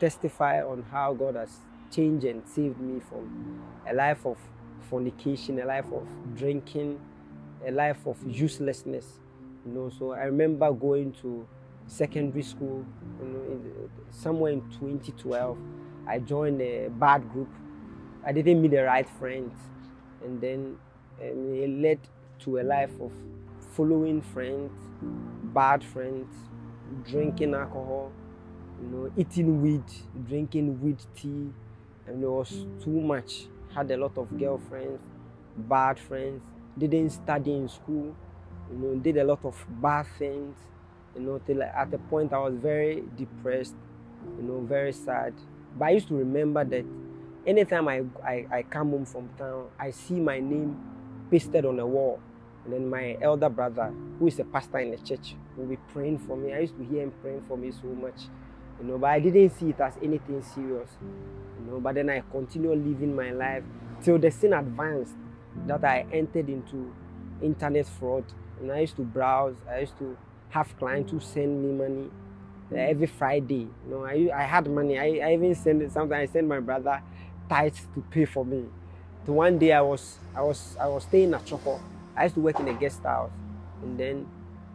testify on how God has changed and saved me from a life of fornication, a life of drinking, a life of uselessness. You know, so I remember going to secondary school, you know, in, somewhere in 2012. I joined a bad group. I didn't meet the right friends, and then um, it led to a life of following friends, bad friends, drinking alcohol, you know, eating weed, drinking weed tea, and it was too much. Had a lot of girlfriends, bad friends, didn't study in school, you know, did a lot of bad things, you know, till at a point I was very depressed, you know, very sad. But I used to remember that anytime I, I, I come home from town, I see my name pasted on a wall. And then my elder brother, who is a pastor in the church, will be praying for me. I used to hear him praying for me so much, you know, but I didn't see it as anything serious, you know. But then I continued living my life till the sin advanced that I entered into internet fraud. And I used to browse, I used to have clients who send me money uh, every Friday. You know, I, I had money. I, I even send sometimes I send my brother tithes to pay for me. So one day I was I was I was staying at Choco. I used to work in a guest house, and then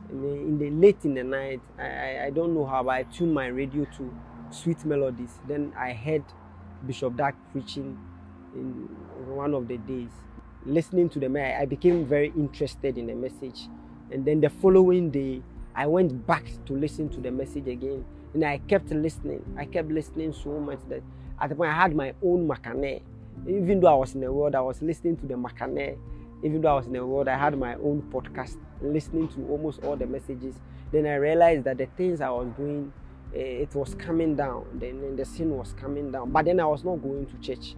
in the, in the late in the night, I, I don't know how, but I tuned my radio to sweet melodies. Then I heard Bishop Dag preaching in one of the days. Listening to the man, I became very interested in the message, and then the following day, I went back to listen to the message again, and I kept listening. I kept listening so much that at the point I had my own Makane. Even though I was in the world, I was listening to the Makane. Even though I was in the world, I had my own podcast, listening to almost all the messages. Then I realized that the things I was doing, eh, it was coming down. Then, the sin was coming down. But then I was not going to church.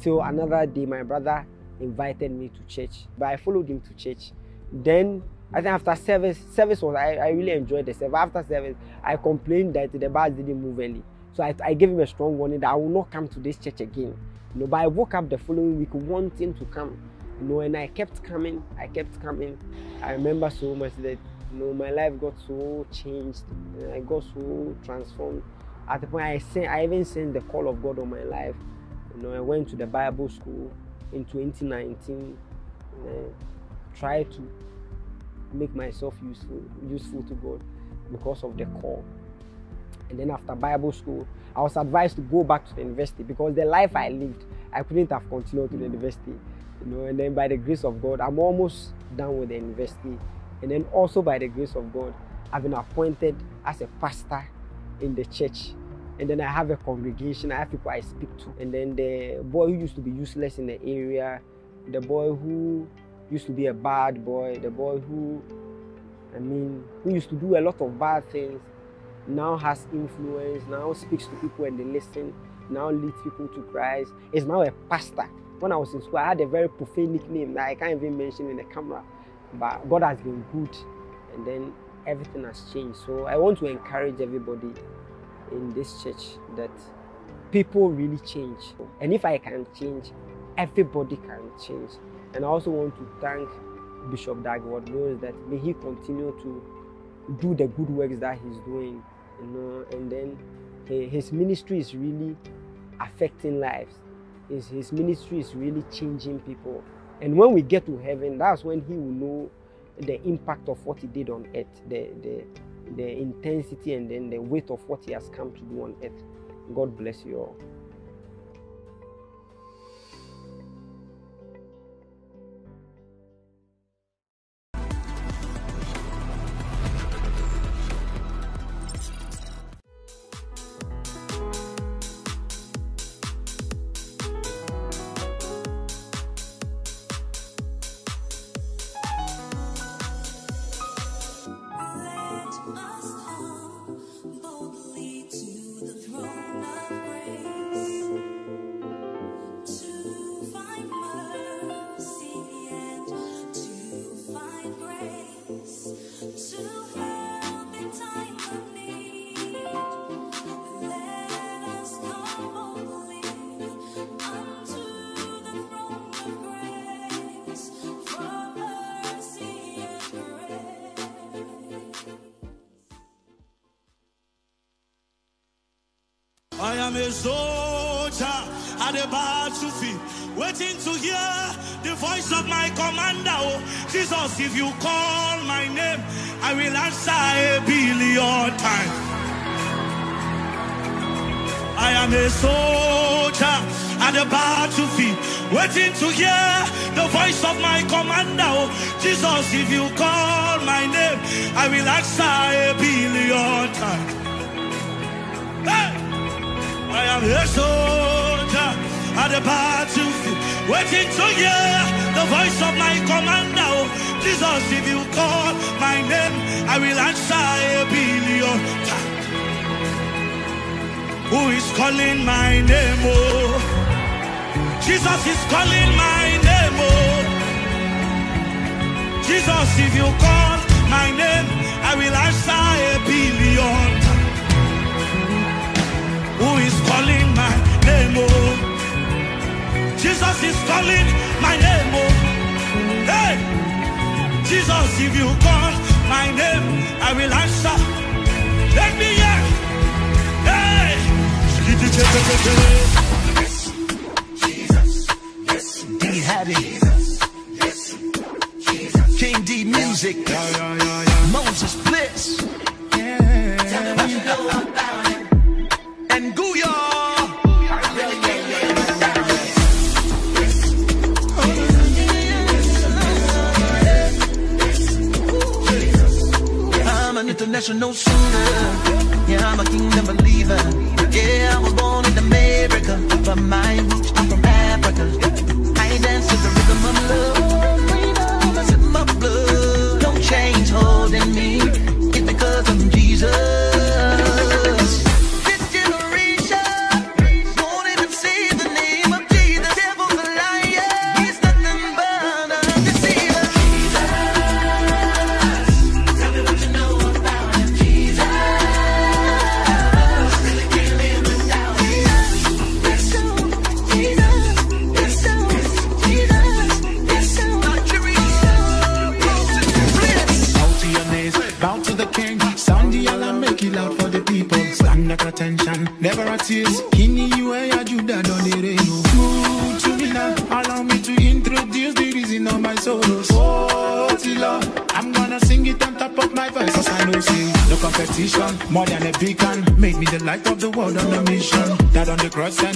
Till another day, my brother invited me to church. But I followed him to church. Then I think after service, service was I, I really enjoyed the service. After service, I complained that the bus didn't move early. So I, I gave him a strong warning that I will not come to this church again. You know, but I woke up the following week wanting to come. You know, and I kept coming, I kept coming. I remember so much that you know my life got so changed. I got so transformed. At the point I sent, I even sent the call of God on my life. You know, I went to the Bible school in 2019. Uh, tried to make myself useful, useful to God because of the call. And then after Bible school, I was advised to go back to the university because the life I lived, I couldn't have continued to the university. You know, and then by the grace of God, I'm almost done with the university. And then also by the grace of God, I've been appointed as a pastor in the church. And then I have a congregation, I have people I speak to. And then the boy who used to be useless in the area, the boy who used to be a bad boy, the boy who, I mean, who used to do a lot of bad things, now has influence, now speaks to people and they listen, now leads people to Christ, is now a pastor. When I was in school, I had a very profane nickname that I can't even mention in the camera. But God has been good, and then everything has changed. So I want to encourage everybody in this church that people really change. And if I can change, everybody can change. And I also want to thank Bishop Dag Heward-Mills that may he continue to do the good works that he's doing, you know, and then his ministry is really affecting lives. His, his ministry is really changing people. And when we get to heaven, that's when He will know the impact of what He did on earth, the, the, the intensity and then the weight of what He has come to do on earth. God bless you all. I am a soldier at the battlefield, waiting to hear the voice of my commander. Oh, Jesus, if you call my name, I will answer a billion times. I am a soldier at the battlefield, waiting to hear the voice of my commander. Oh, Jesus, if you call my name, I will answer a billion times. I am a soldier at the battlefield, waiting to hear the voice of my commander. Oh, Jesus, if you call my name, I will answer a billion times. Who is calling my name? Oh, Jesus is calling my name. Oh, Jesus, if you call my name, I will answer a billion is calling my name? Oh, Jesus is calling my name. Oh, hey, Jesus, if you call my name, I will answer. Let me hear. Hey, D Hattie. King D Music. Moses Bliss. And Gooyah. I'm an international singer. Yeah, I'm a kingdom believer. Yeah, I was born in America, but my roots from Africa. I dance to the rhythm of love.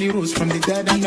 The cross and he rose from the dead. And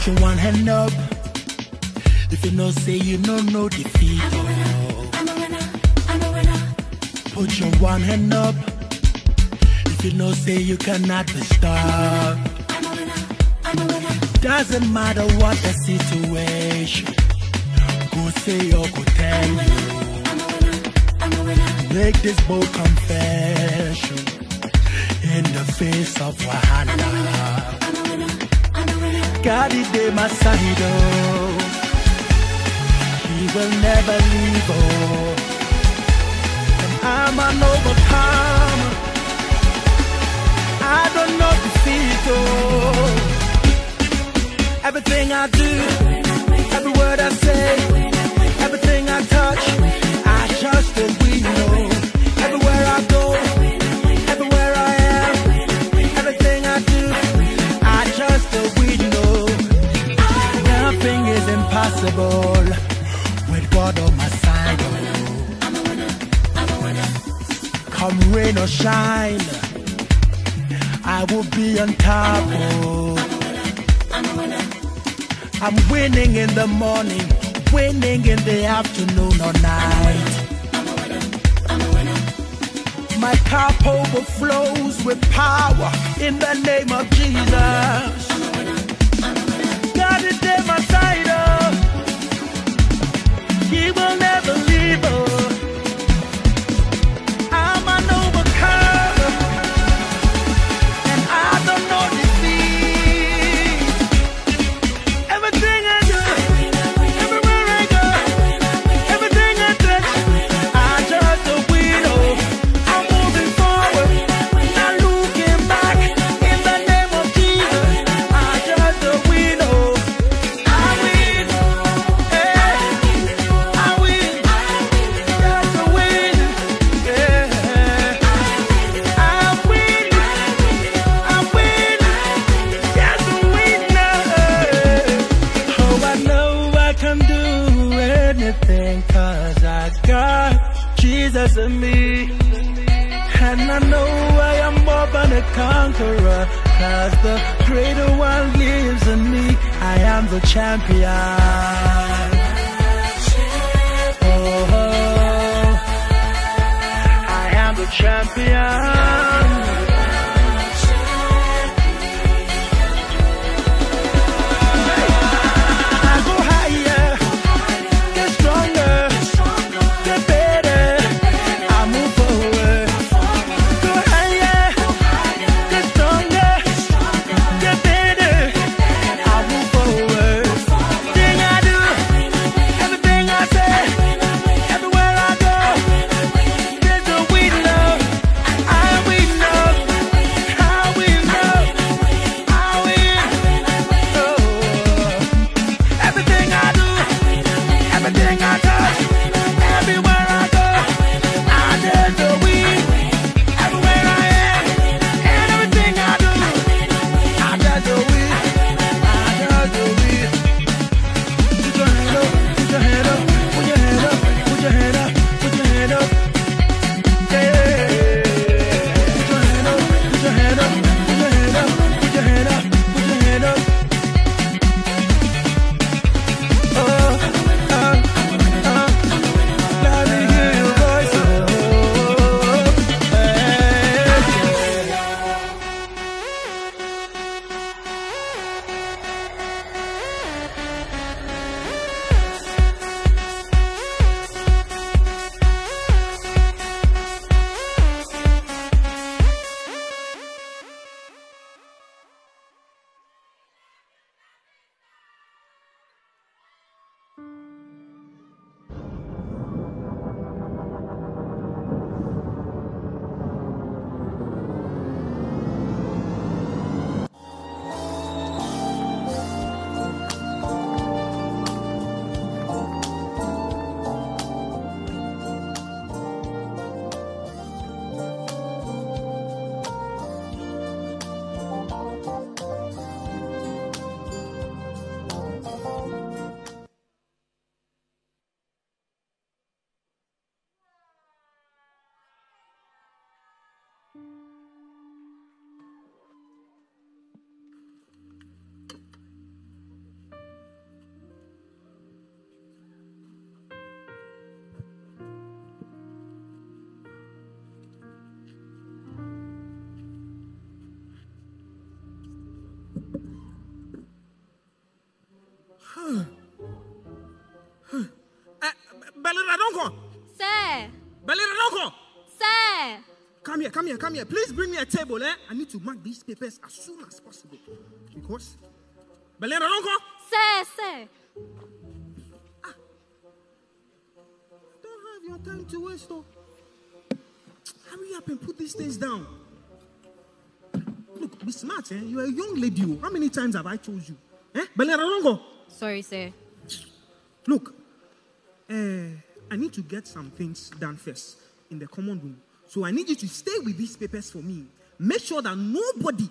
put your one hand up. If you know, say you know no defeat. oh. Put your one hand up. If you know, say you cannot be stopped. I'm a winner. I'm a winner. Doesn't matter what the situation. Go say or go tell you. Make this bold confession in the face of Wahala. God is there, my side. He will never leave, oh. And I'm an overcomer. I don't know defeat, oh. Everything I do, every word I say, everything I touch, impossible with God on my side. Oh. Come rain or shine, I will be on top. Oh. I'm winning in the morning, winning in the afternoon or night. My cup overflows with power in the name of Jesus. God is champion. To mark these papers as soon as possible. Because. Belinda, don't go. Sir, sir. Don't have your time to waste, though. Hurry up and put these things down. Look, be smart, eh? You're a young lady. oh. How many times have I told you? Eh? Belinda, don't go. Sorry, sir. Look, uh, I need to get some things done first in the common room. So I need you to stay with these papers for me. Make sure that nobody,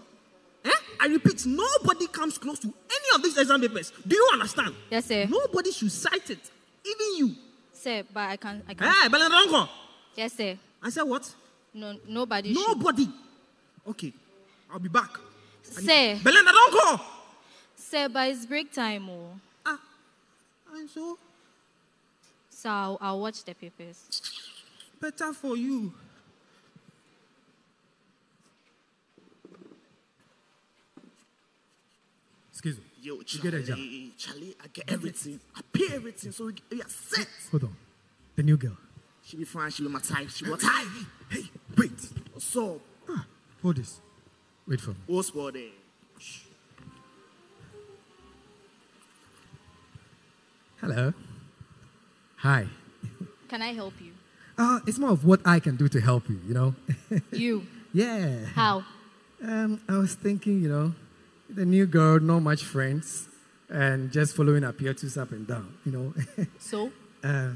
eh? I repeat, nobody comes close to any of these exam papers. Do you understand? Yes, sir. Nobody should cite it, even you. Sir, but I can't. I can't. Hey, Belinda, don't go. Yes, sir. I said what? No nobody should. Nobody. Okay, I'll be back. Sir. Belinda, don't go. Sir, but it's break time, oh. Ah, and so So I'll, I'll watch the papers. better for you. Excuse me. You get a job. Charlie, Charlie, I get everything. I pay everything, so we, we are set. Hold on. The new girl. She be fine. She be my type. She be my type. Hey, wait. What's up? Hold this. Wait for me. What's for there? Hello. Hi. Can I help you? Uh, it's more of what I can do to help you, you know? You. yeah. How? Um, I was thinking, you know, the new girl, not much friends, and just following her peers up and down, you know? So? uh,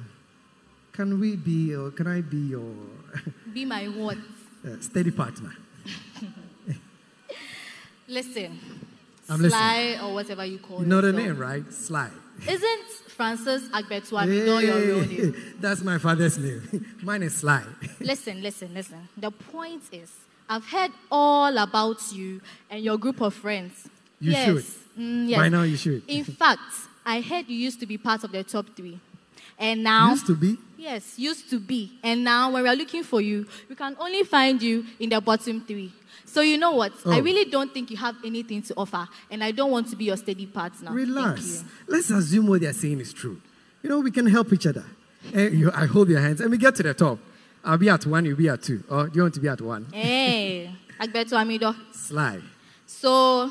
can we be, or can I be your Be my what? uh, steady partner? Listen. I'm listening. Sly or whatever you call it. You know the yourself. name, right? Sly. Isn't Francis Agbetuamido your real name? That's my father's name. Mine is Sly. Listen, listen, listen. The point is, I've heard all about you and your group of friends. You yes. should. Mm, yes. By now you should. In fact, I heard you used to be part of the top three. And now. Used to be? Yes, used to be. And now, when we are looking for you, we can only find you in the bottom three. So, you know what? I Oh. really don't think you have anything to offer, and I don't want to be your steady partner. Relax. Let's assume what they're saying is true. You know, we can help each other. Eh, you, I hold your hands and we get to the top. I'll be at one, you'll be at two. Or do you want to be at one? Hey, Agbeto Amido. Sly. So,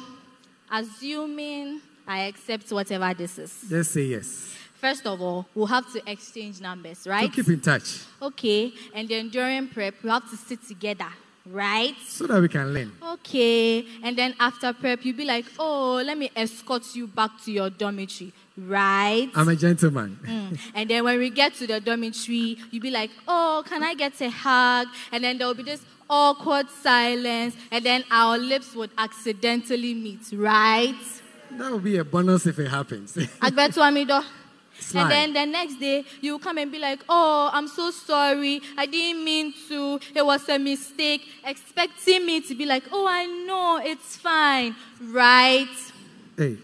assuming I accept whatever this is, Just say yes. first of all, we'll have to exchange numbers, right? So keep in touch Okay, and then during prep, we have to sit together, right? so that we can learn. Okay, and then after prep, you'll be like, oh, let me escort you back to your dormitory, right? I'm a gentleman. Mm. And then when we get to the dormitory, you'll be like, oh, can I get a hug? And then there will be this awkward silence, and then our lips would accidentally meet, right? That would be a bonus if it happens. Agbetu Amido. Sly. And then the next day, you come and be like, oh, I'm so sorry. I didn't mean to. It was a mistake. Expecting me to be like, oh, I know, it's fine. Right? hey,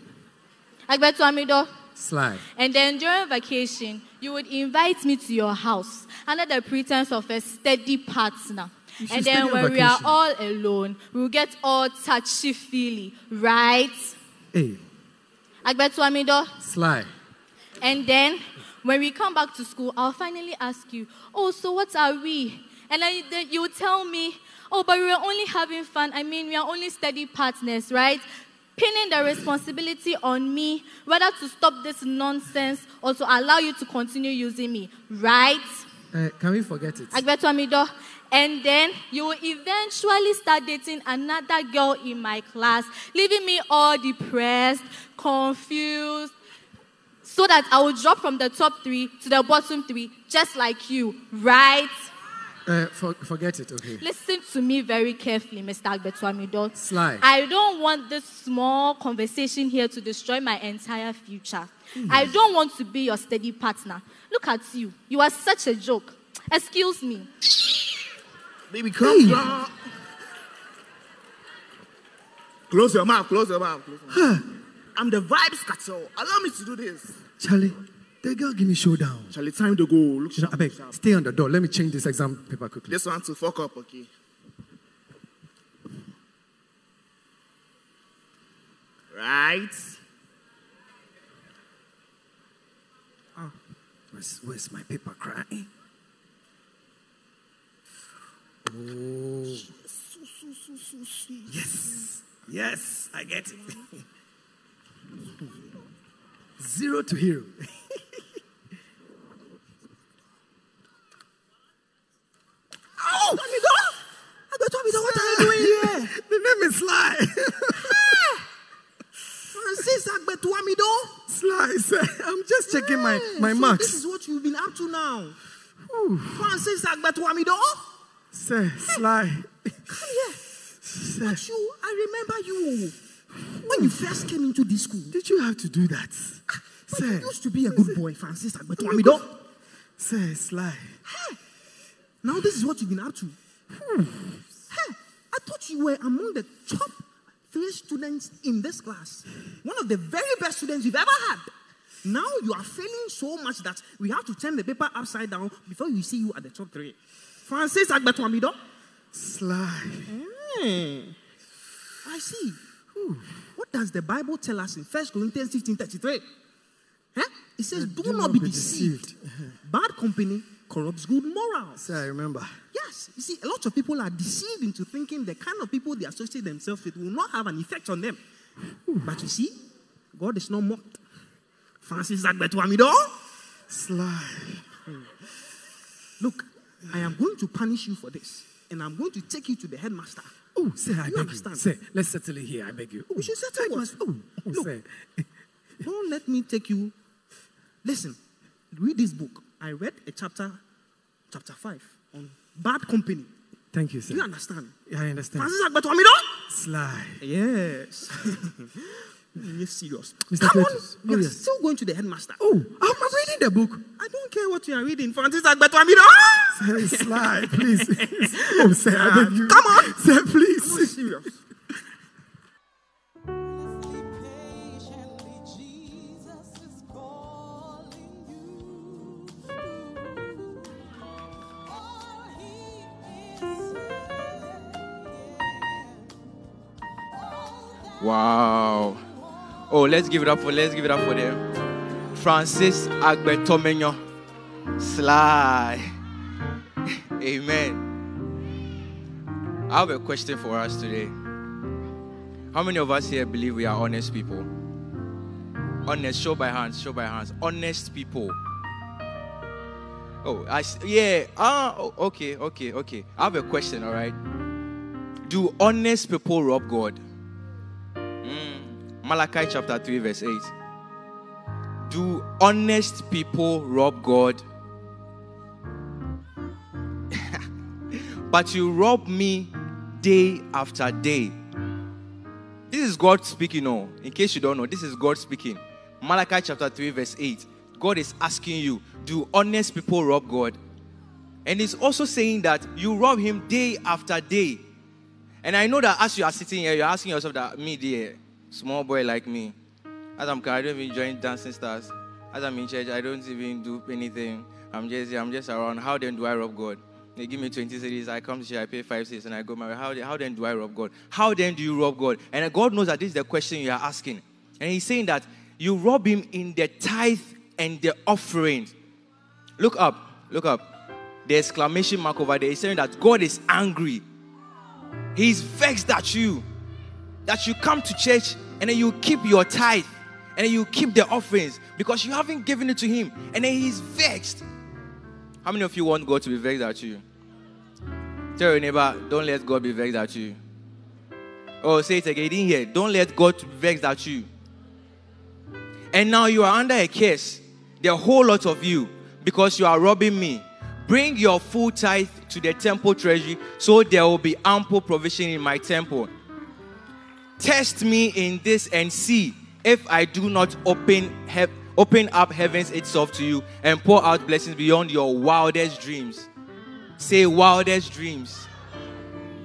Agbetu Amido. Sly. And then during vacation, you would invite me to your house under the pretense of a steady partner. And then when we are all alone, we'll get all touchy feely, right? Hey, Agbetu Amido. Sly. And then when we come back to school, I'll finally ask you, oh, so what are we? And then you tell me, oh, but we were only having fun. I mean, we are only steady partners, right? Pinning the responsibility on me, whether to stop this nonsense or to allow you to continue using me, right? Uh, can we forget it? Agbeto Amido. And then you will eventually start dating another girl in my class, leaving me all depressed, confused, so that I will drop from the top three to the bottom three, just like you, right? Uh, for, forget it, okay. Listen to me very carefully, Mr. Agbeto Amido. Sly. I don't want this small conversation here to destroy my entire future. I don't want to be your steady partner. Look at you. You are such a joke. Excuse me. Baby, come down. Close your mouth, close your mouth. Close your mouth. I'm the vibes cartel. Allow me to do this. Charlie, the girl give me showdown. Shall it time to go. Look sharp, I beg, sharp. stay on the door. Let me change this exam paper quickly. This one to fuck up, okay? Right. Ah, where's, where's my paper crying? Oh. so, so sweet. Yes. Yes, I get it. Zero to hero. Oh, Tomido! Tomido, what are you doing here? the name is Sly. Francis Agbetuamido. Sly, sir. I'm just checking my, my so marks. This is what you've been up to now. Francis Agbetuamido. Sir, Sly. Come here. Sir. But you, I remember you when you first came into this school. Did you have to do that? Ah, but you Sir, used to be a good boy, Francis Agbetuamido. sir, Sly. Now this is what you've been up to. Hey, I thought you were among the top three students in this class. One of the very best students you've ever had. Now you are failing so much that we have to turn the paper upside down before we see you at the top three. Francis Agbetuamido. Sly. Hmm. I see. What does the Bible tell us in 1 Corinthians 15 33? Huh? It says, Do, not, be deceived. Bad company corrupts good morals. Sir, I remember. Yes, you see, a lot of people are deceived into thinking the kind of people they associate themselves with will not have an effect on them. But you see, God is not mocked. Francis Agbetuamido. Sly. Hmm. Look, I am going to punish you for this, and I'm going to take you to the headmaster. Oh, sir, I You beg understand? you. Sir, let's settle it here. I beg you. Oh, We should settle what? Oh, oh, Look. sir. Don't let me take you. Listen, read this book. I read a chapter, chapter 5, on bad company. Thank you, sir. Do you understand? I understand. Francis Agbetuamido? Sly. Yes. You're serious. Mr. Come Cletus. on. We Oh, are yes. still going to the headmaster. Oh, I'm, I'm reading the book. I don't care what you are reading. Francis Agbetuamido. Ah! Sir, Sly, please. oh, sir, I beg you. Come on. Sir, You're please. serious. Wow. Oh, let's give it up for let's give it up for them. Francis Agbertomenyo. Sly. Amen. I have a question for us today. How many of us here believe we are honest people? Honest, show by hands, show by hands. Honest people. Oh, I yeah. Ah, oh, okay, okay, okay. I have a question. All right. Do honest people rob God? Malachi chapter 3, verse 8. Do honest people rob God? but you rob me day after day. This is God speaking, oh. In case you don't know, this is God speaking. Malachi chapter 3, verse 8. God is asking you, do honest people rob God? And he's also saying that you rob him day after day. And I know that as you are sitting here, you're asking yourself that me, dear, small boy like me, as I'm I don't even join dancing stars. As I'm in church, I don't even do anything. I'm just I'm just around. How then do I rob God? They give me 20 cedis, I come to church, I pay five cedis, and I go my way. How, how then do I rob God? How then do you rob God? And God knows that this is the question you are asking. And He's saying that you rob Him in the tithe and the offering. Look up, look up. The exclamation mark over there is saying that God is angry. He's vexed at you. That you come to church and then you keep your tithe and then you keep the offerings because you haven't given it to Him. And then He's vexed. How many of you want God to be vexed at you? Tell your neighbor, don't let God be vexed at you. Oh, say it again. You didn't. Don't let God be vexed at you. And now you are under a curse, the whole lot of you, because you are robbing me. Bring your full tithe to the temple treasury so there will be ample provision in my temple. Test me in this and see if I do not open he- open up heavens itself to you and pour out blessings beyond your wildest dreams. Say wildest dreams.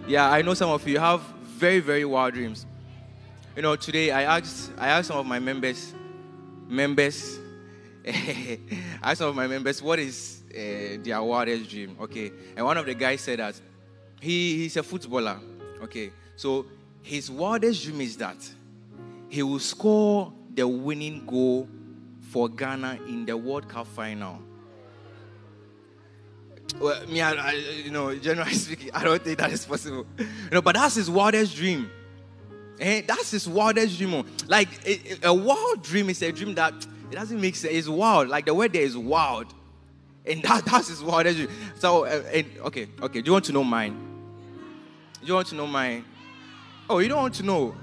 Yeah, I know some of you have very very wild dreams. You know, today I asked I asked some of my members members I asked some of my members what is uh, their wildest dream. Okay, and one of the guys said that he, he's a footballer. Okay, so his wildest dream is that he will score the winning goal for Ghana in the World Cup final. well, me, I, I, you know, generally speaking, I don't think that is possible. You know, but that's his wildest dream. Eh, that's his wildest dream. oh. Like a, a wild dream is a dream that it doesn't make sense. It's wild. Like the word there is wild, and that, that's his wildest dream. So, uh, and, okay, okay. Do you want to know mine? Do you want to know mine? Oh, you don't want to know?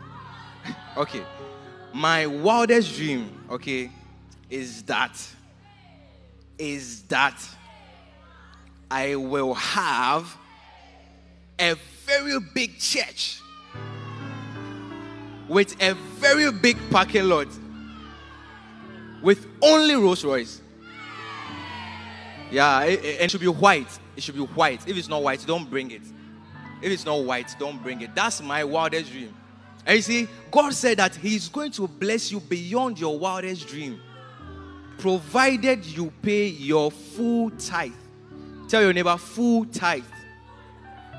okay. My wildest dream, okay, is that is that I will have a very big church with a very big parking lot with only Rolls Royce. Yeah, it- it should be white. It should be white. If it's not white, don't bring it. If it's not white, don't bring it. That's my wildest dream. And you see, God said that He's going to bless you beyond your wildest dream, provided you pay your full tithe. Tell your neighbor, full tithe.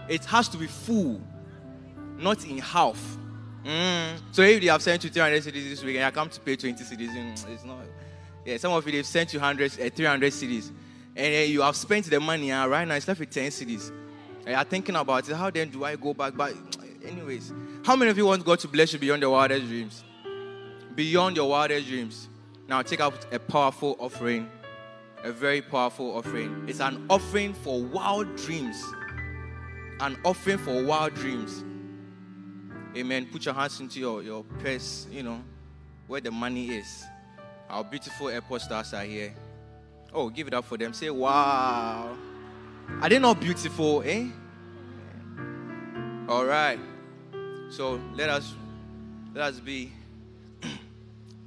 It has to be full, not in half. Mm. So if they have sent you 300 cedis this week and you come to pay 20 cedis, it's not. Yeah, some of you they've sent you 100, uh, 300 cedis, and uh, you have spent the money. And right now it's left with 10 cedis. Eh, and you're thinking about it. How then do I go back? But anyways, how many of you want God to bless you beyond your wildest dreams? Beyond your wildest dreams. Now take out a powerful offering, a very powerful offering. It's an offering for wild dreams. An offering for wild dreams. Amen. Put your hands into your, your purse, you know, where the money is. Our beautiful airport stars are here. Oh, give it up for them. Say, wow. Are they not beautiful, eh? All right. So let us let us be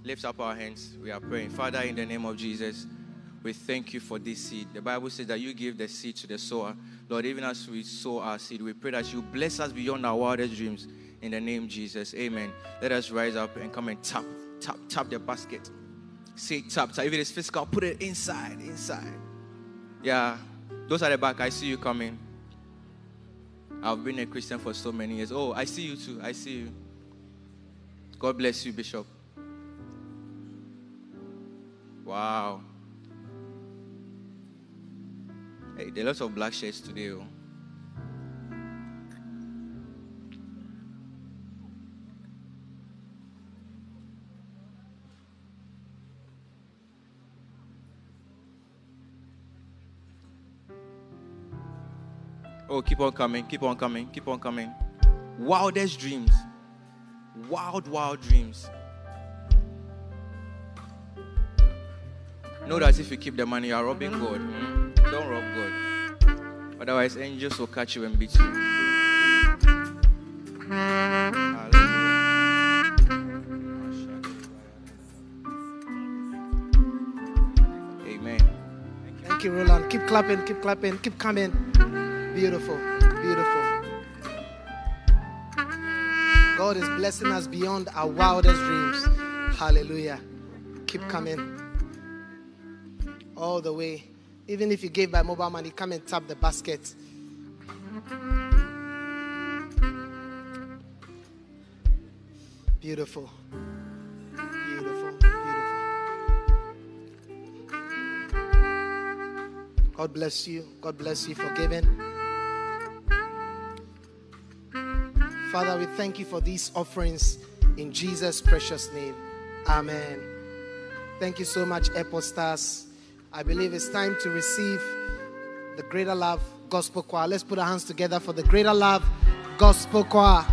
lift up our hands. We are praying. Father, in the name of Jesus, we thank you for this seed. The Bible says that you give the seed to the sower. Lord, even as we sow our seed, we pray that you bless us beyond our wildest dreams. In the name of Jesus. Amen. Let us rise up and come and tap, tap, tap the basket. Say tap, tap. If it is physical, put it inside, inside. Yeah. Those at the back, I see you coming. I've been a Christian for so many years. Oh, I see you too. I see you. God bless you, Bishop. Wow. Hey, there are lots of black shirts today. Oh. Oh, keep on coming, keep on coming, keep on coming. Wildest dreams. Wild, wild dreams. Know that if you keep the money, you are robbing God. mm? Don't rob God. Otherwise, angels will catch you and beat you. Amen. Thank you, Roland. Keep clapping, keep clapping, keep coming. Beautiful, beautiful. God is blessing us beyond our wildest dreams. Hallelujah. Keep coming. All the way. Even if you gave by mobile money, come and tap the basket. Beautiful. Beautiful. Beautiful. God bless you. God bless you for giving. Father, we thank you for these offerings in Jesus' precious name. Amen. Thank you so much, Airport Stars. I believe it's time to receive the Greater Love Gospel Choir. Let's put our hands together for the Greater Love Gospel Choir.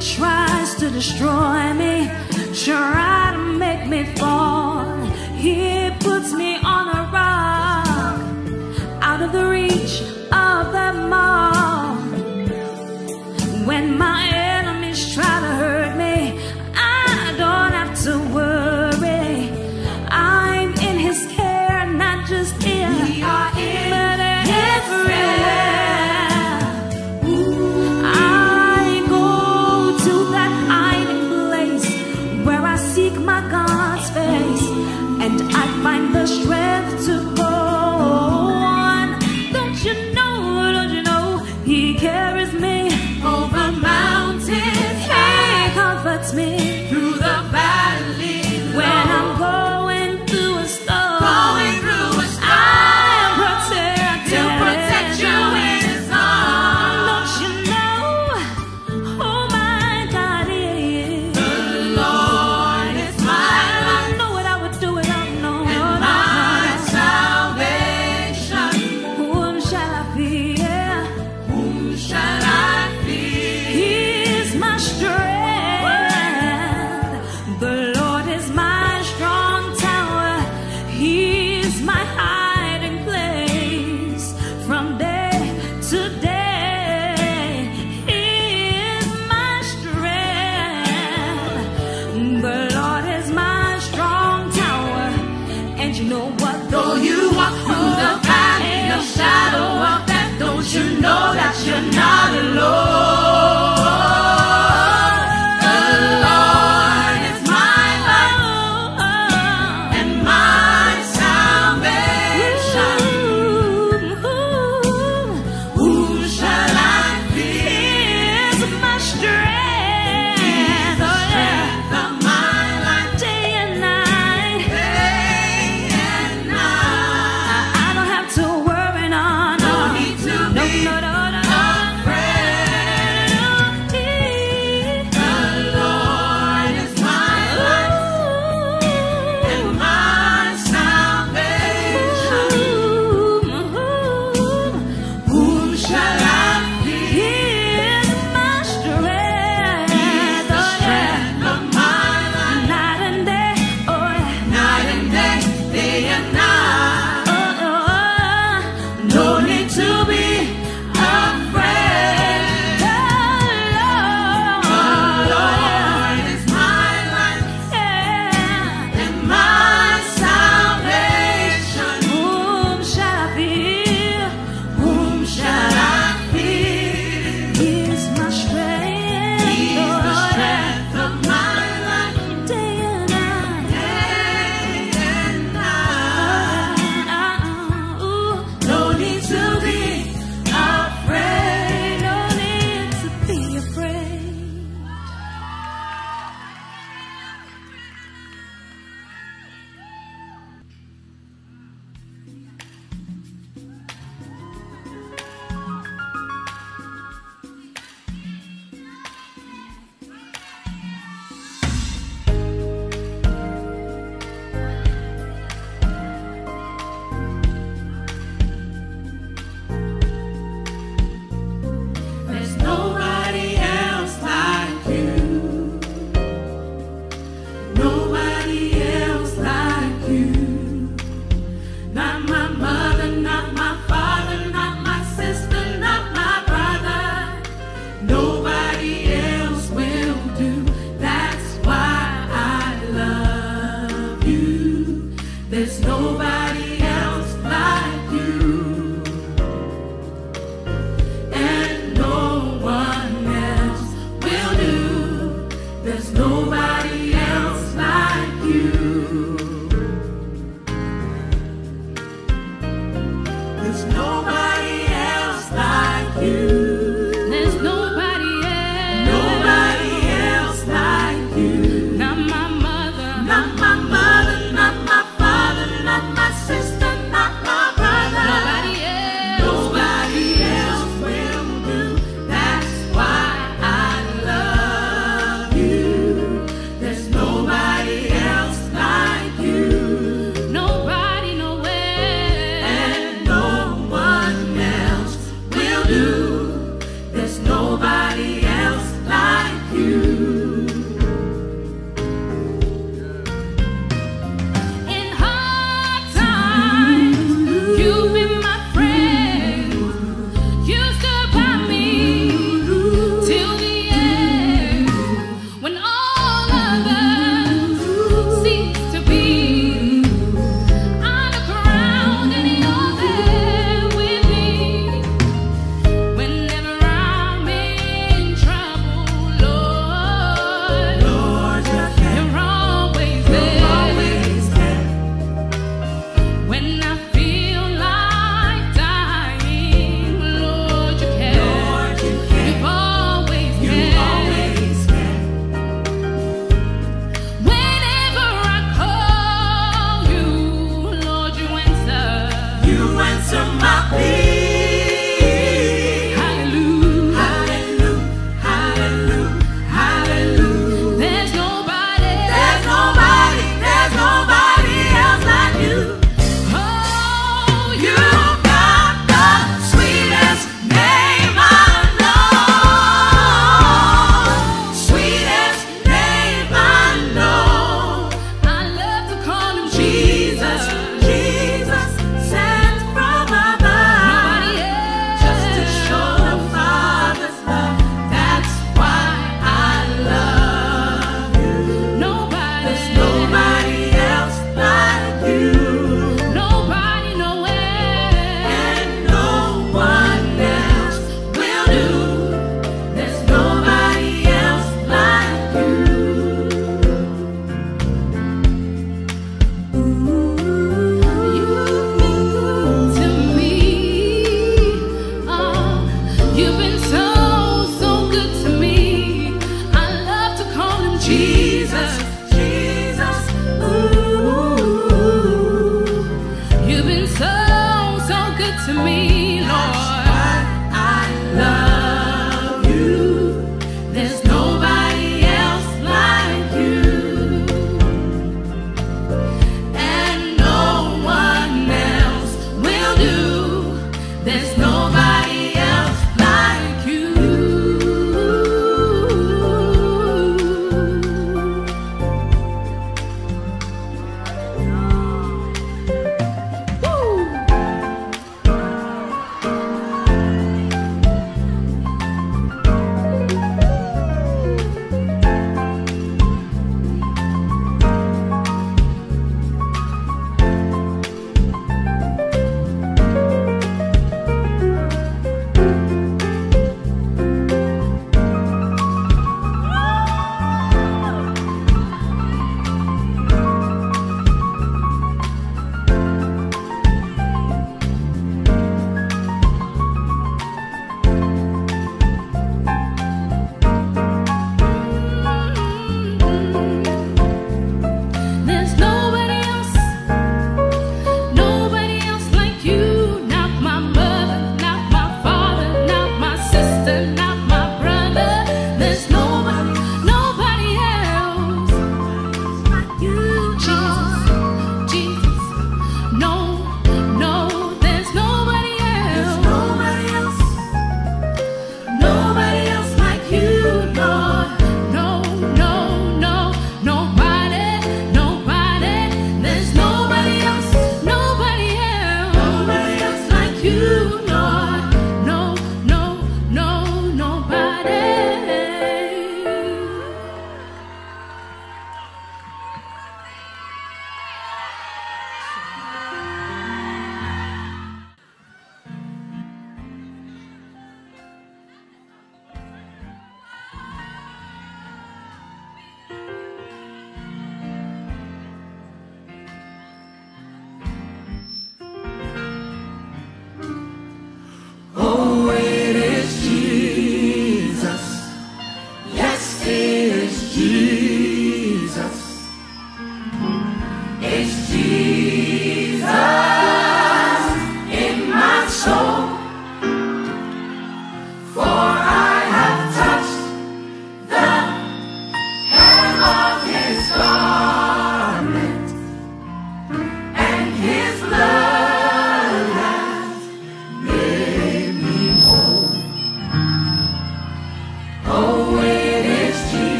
tries to destroy me, try to make me fall. He puts me There's nobody.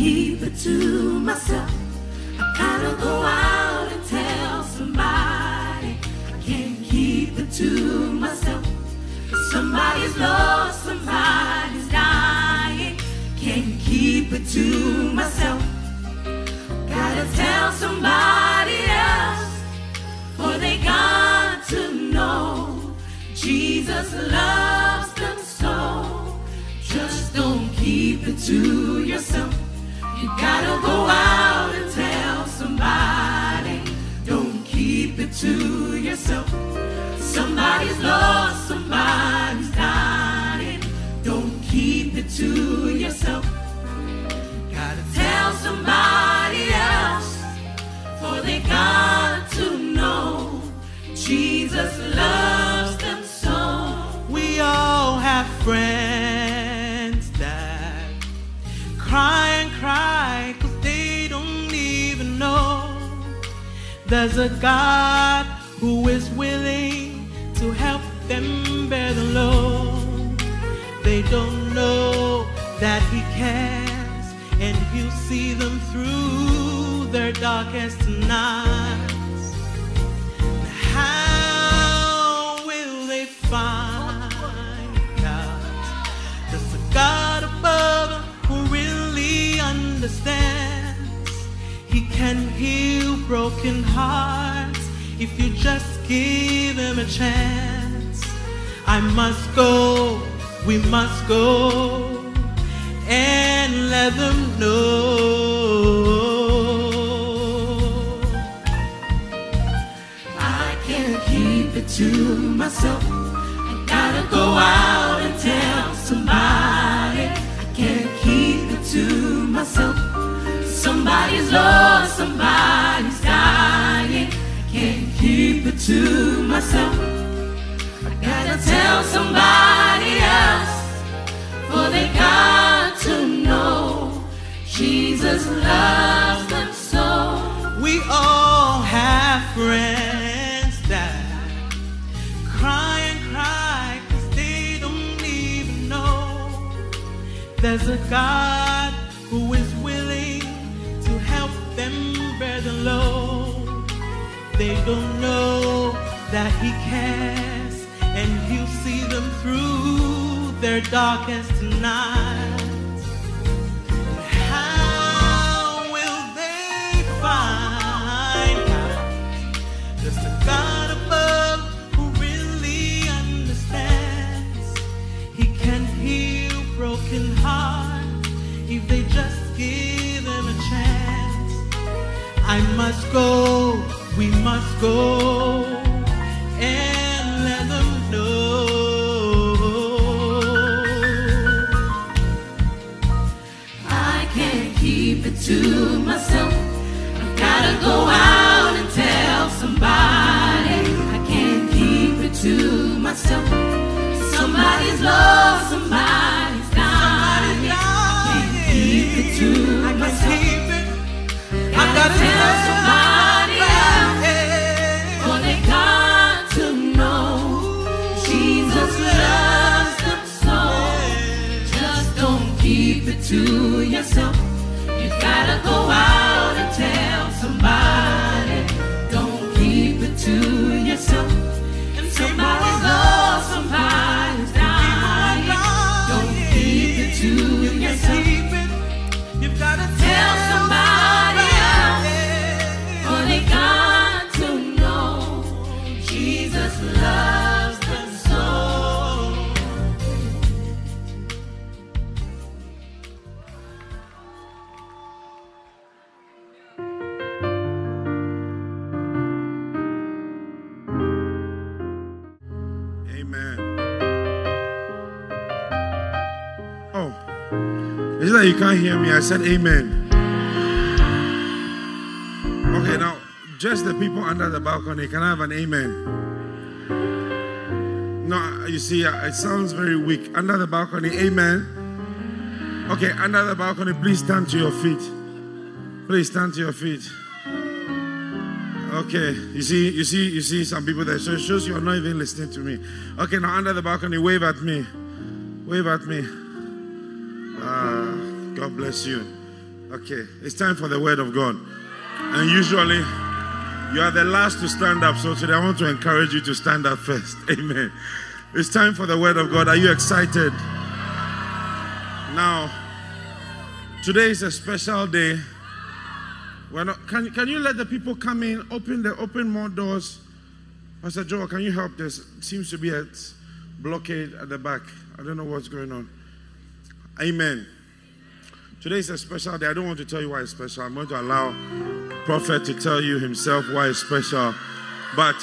Keep it to myself. I gotta go out and tell somebody. I can't keep it to myself. Somebody's lost, somebody's dying. Can't keep it to myself. Gotta tell somebody else, for they got to know Jesus loves them so. Just don't keep it to yourself. Gotta go out and tell somebody. Don't keep it to yourself. Somebody's lost, somebody's dying. Don't keep it to yourself. Gotta tell somebody else, for they got to know Jesus loves them so. We all have friends there's a God who is willing to help them bear the load. They don't know that He cares and He'll see them through their darkest nights. How will they find out? There's a God above who really understands. Can heal broken hearts if you just give him a chance. I must go, we must go and let them know. I can't keep it to myself. I gotta go out and tell somebody. I can't keep it to myself. Somebody's lost, somebody's dying. Can't keep it to myself. I gotta tell somebody else, for they got to know Jesus loves them so. We all have friends that cry and cry they don't even know there's a God They don't know that He cares and He'll see them through their darkest nights. How will they find out? There's a God above who really understands. He can heal broken hearts if they just give him a chance. I must go, we must go and let them know. I can't keep it to myself. I've gotta go out and tell somebody. I can't keep it to myself. Somebody's lost, somebody's dying. I can't keep it to myself. I gotta tell to yourself. You gotta go out that you can't hear me? I said amen. Okay, now just the people under the balcony. Can I have an amen? No, you see, uh, it sounds very weak. Under the balcony, amen. Okay, under the balcony, please stand to your feet. Please stand to your feet. Okay, you see, you see, you see some people there. So it shows you are not even listening to me. Okay, now under the balcony, wave at me. Wave at me. God bless you. Okay, it's time for the word of God. And usually, you are the last to stand up. So today, I want to encourage you to stand up first. Amen. It's time for the word of God. Are you excited? Now, today is a special day. We're not, can, can you let the people come in? Open the open more doors. Pastor Joel, can you help? There seems to be a blockade at the back. I don't know what's going on. Amen. Today is a special day. I don't want to tell you why it's special. I'm going to allow Prophet to tell you himself why it's special. But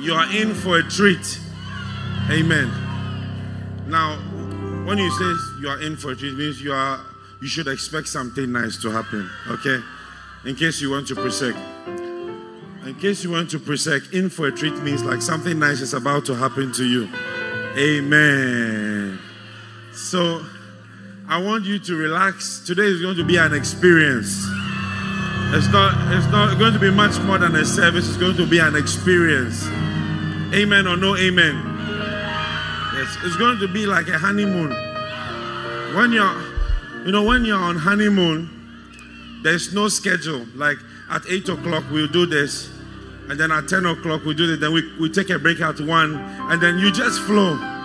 you are in for a treat. Amen. Now, when you say you are in for a treat, it means you are you should expect something nice to happen. Okay? In case you want to presec. In case you want to presec, in for a treat means like something nice is about to happen to you. Amen. So I want you to relax. Today is going to be an experience. It's not, it's not going to be much more than a service, it's going to be an experience. Amen or no amen? Yes, it's going to be like a honeymoon. When you're you know, when you're on honeymoon, there's no schedule. Like at 8 o'clock, we'll do this. And then at 10 o'clock, we do this. Then we, we take a break at 1. And then you just flow.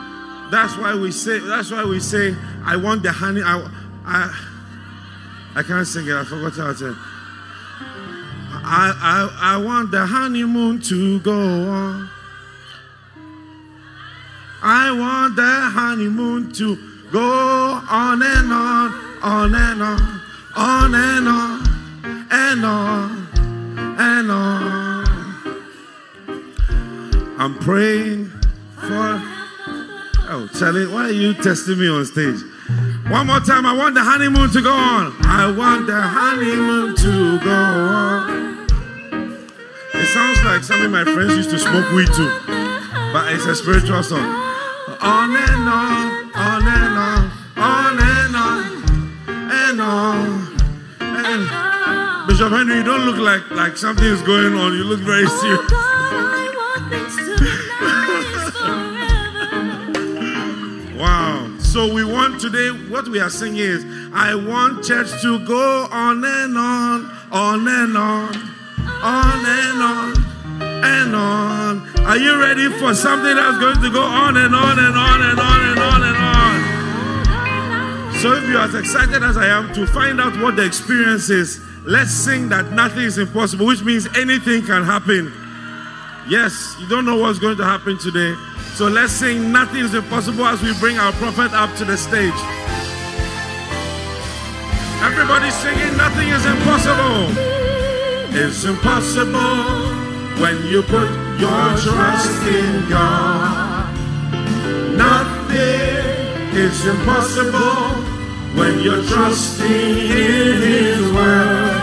That's why we say, that's why we say, I want the honey. I, I, I can't sing it. I forgot how to I, I, I want the honeymoon to go on. I want the honeymoon to go on and on, on and on, on and on, and on, and on. I'm praying for. Oh, Charlie, why are you testing me on stage? One more time, I want the honeymoon to go on. I want the honeymoon to go on. It sounds like some of my friends used to smoke weed too, but it's a spiritual song. On and on, on and on, on and on, and on. And Bishop Henry, you don't look like like something is going on. You look very serious. So we want today, what we are singing is, I want church to go on and on, on and on, on and on, and on. Are you ready for something that's going to go on and on and on and on and on and on? So if you're as excited as I am to find out what the experience is, let's sing that nothing is impossible, which means anything can happen. Yes, you don't know what's going to happen today. So let's sing Nothing is Impossible as we bring our prophet up to the stage. Everybody singing Nothing is Impossible. It's impossible when you put your trust in God. Nothing is impossible when you're trusting in His word.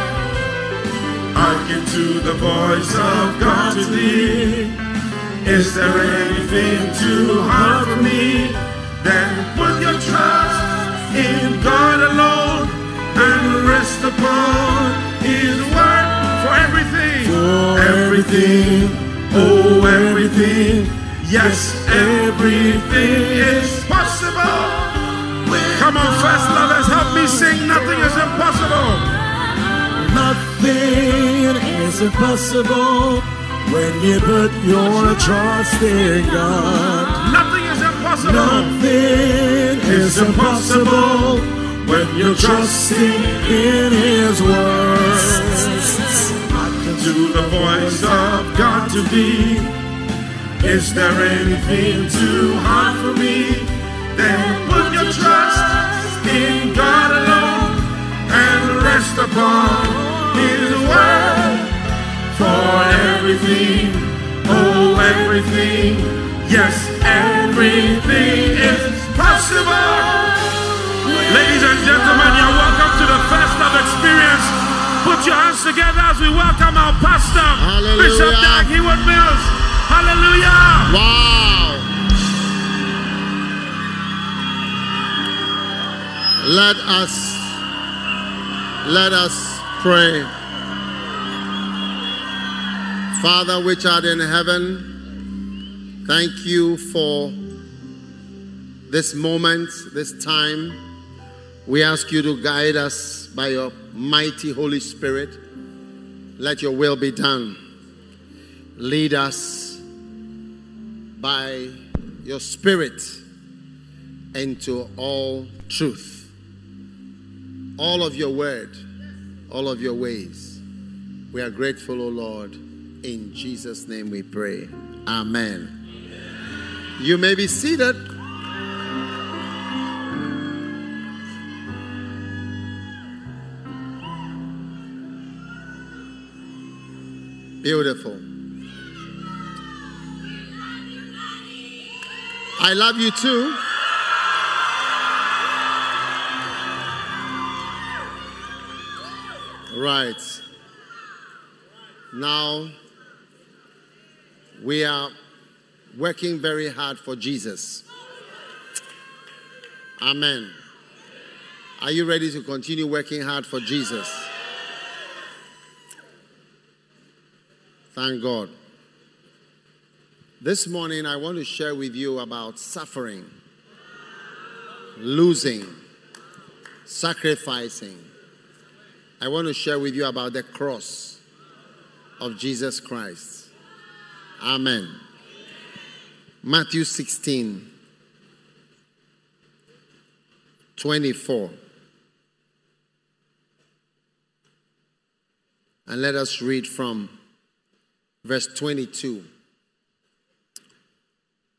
Hearken to the voice of God to thee. Is there anything too hard for me? Then put your trust in God alone and rest upon His word for everything. For everything, oh everything, yes, everything is possible. Come on, first lovers, help me sing. Nothing is impossible. Nothing is impossible when you put your trust in God. Nothing is impossible. Nothing is impossible when you're trusting in His word. To the voice of God to be. Is there anything too hard for me? Then put your trust in God alone and rest upon His word for everything, oh everything, yes, everything is possible. Ladies and gentlemen, you're welcome to the First Love Experience. Put your hands together as we welcome our pastor, Bishop Dag Heward Mills. Hallelujah! Wow! Let us let us pray. Father which art in heaven, thank you for this moment, this time We ask you to guide us by your mighty Holy Spirit. Let your will be done. Lead us by your Spirit into all truth, all of your word, all of your ways. We are grateful, O Lord. In Jesus' name we pray. Amen. You may be seated. Beautiful. I love you too. Right. Now, we are working very hard for Jesus. Amen. Are you ready to continue working hard for Jesus? Thank God. This morning, I want to share with you about suffering, losing, sacrificing. I want to share with you about the cross of Jesus Christ. Amen. Matthew 16, 24. And let us read from verse 22.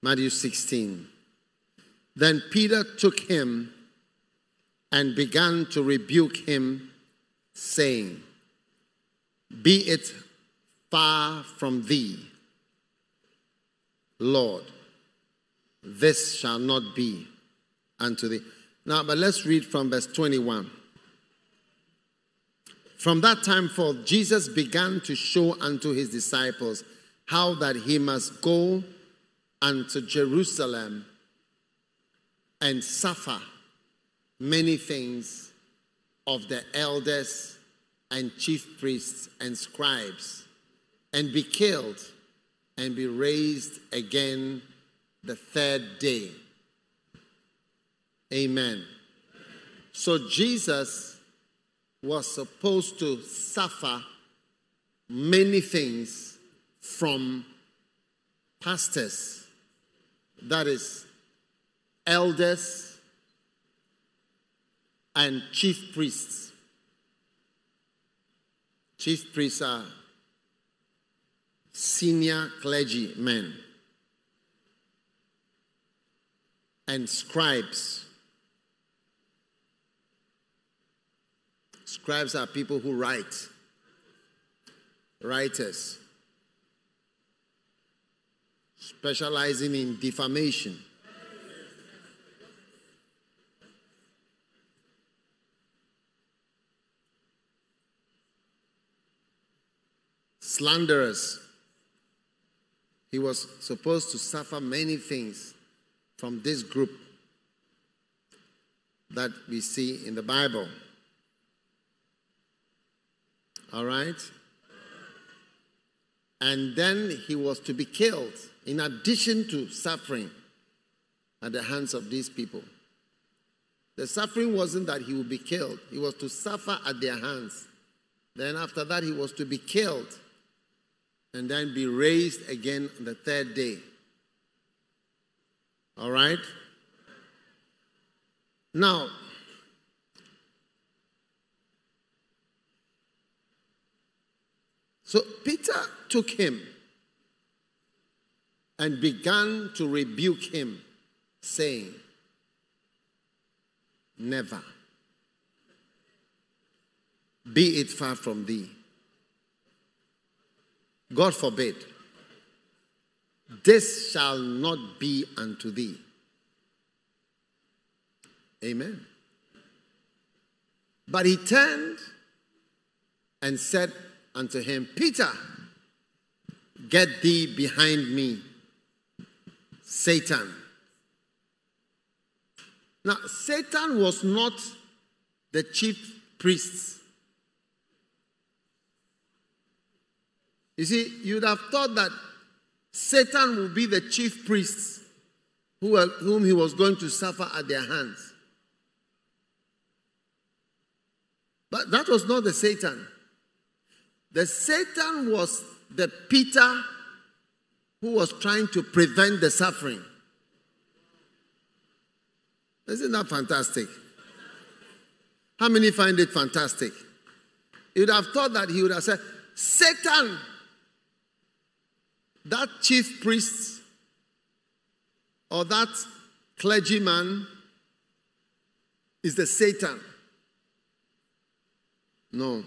Matthew 16. Then Peter took him and began to rebuke him, saying, Be it far from thee, Lord, this shall not be unto thee. Now, but let's read from verse 21. From that time forth, Jesus began to show unto his disciples how that he must go unto Jerusalem and suffer many things of the elders and chief priests and scribes, and be killed and be raised again the third day. Amen. So Jesus was supposed to suffer many things from pastors, that is, elders and chief priests. Chief priests are senior clergymen and scribes Scribes are people who write, writers, specializing in defamation. Slanderers. He was supposed to suffer many things from this group that we see in the Bible. All right? And then he was to be killed in addition to suffering at the hands of these people. The suffering wasn't that he would be killed, he was to suffer at their hands. Then, after that, he was to be killed and then be raised again on the third day. All right? Now, So Peter took him and began to rebuke him, saying, Never. Be it far from thee. God forbid. This shall not be unto thee. Amen. But he turned and said unto him, Peter, get thee behind me, Satan. Now, Satan was not the chief priest. You see, you'd have thought that Satan would be the chief priests who were, whom he was going to suffer at their hands. But that was not the Satan. The Satan was the Peter who was trying to prevent the suffering. Isn't that fantastic? How many find it fantastic? You'd have thought that he would have said, Satan, that chief priest or that clergyman is the Satan. No.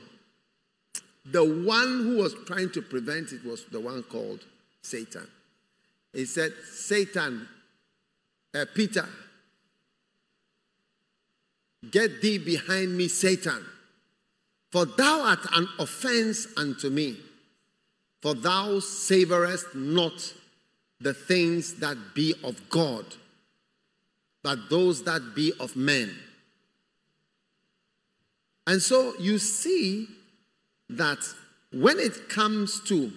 The one who was trying to prevent it was the one called Satan. He said, Satan, uh, Peter, get thee behind me, Satan, for thou art an offense unto me, for thou savorest not the things that be of God, but those that be of men. And so you see that when it comes to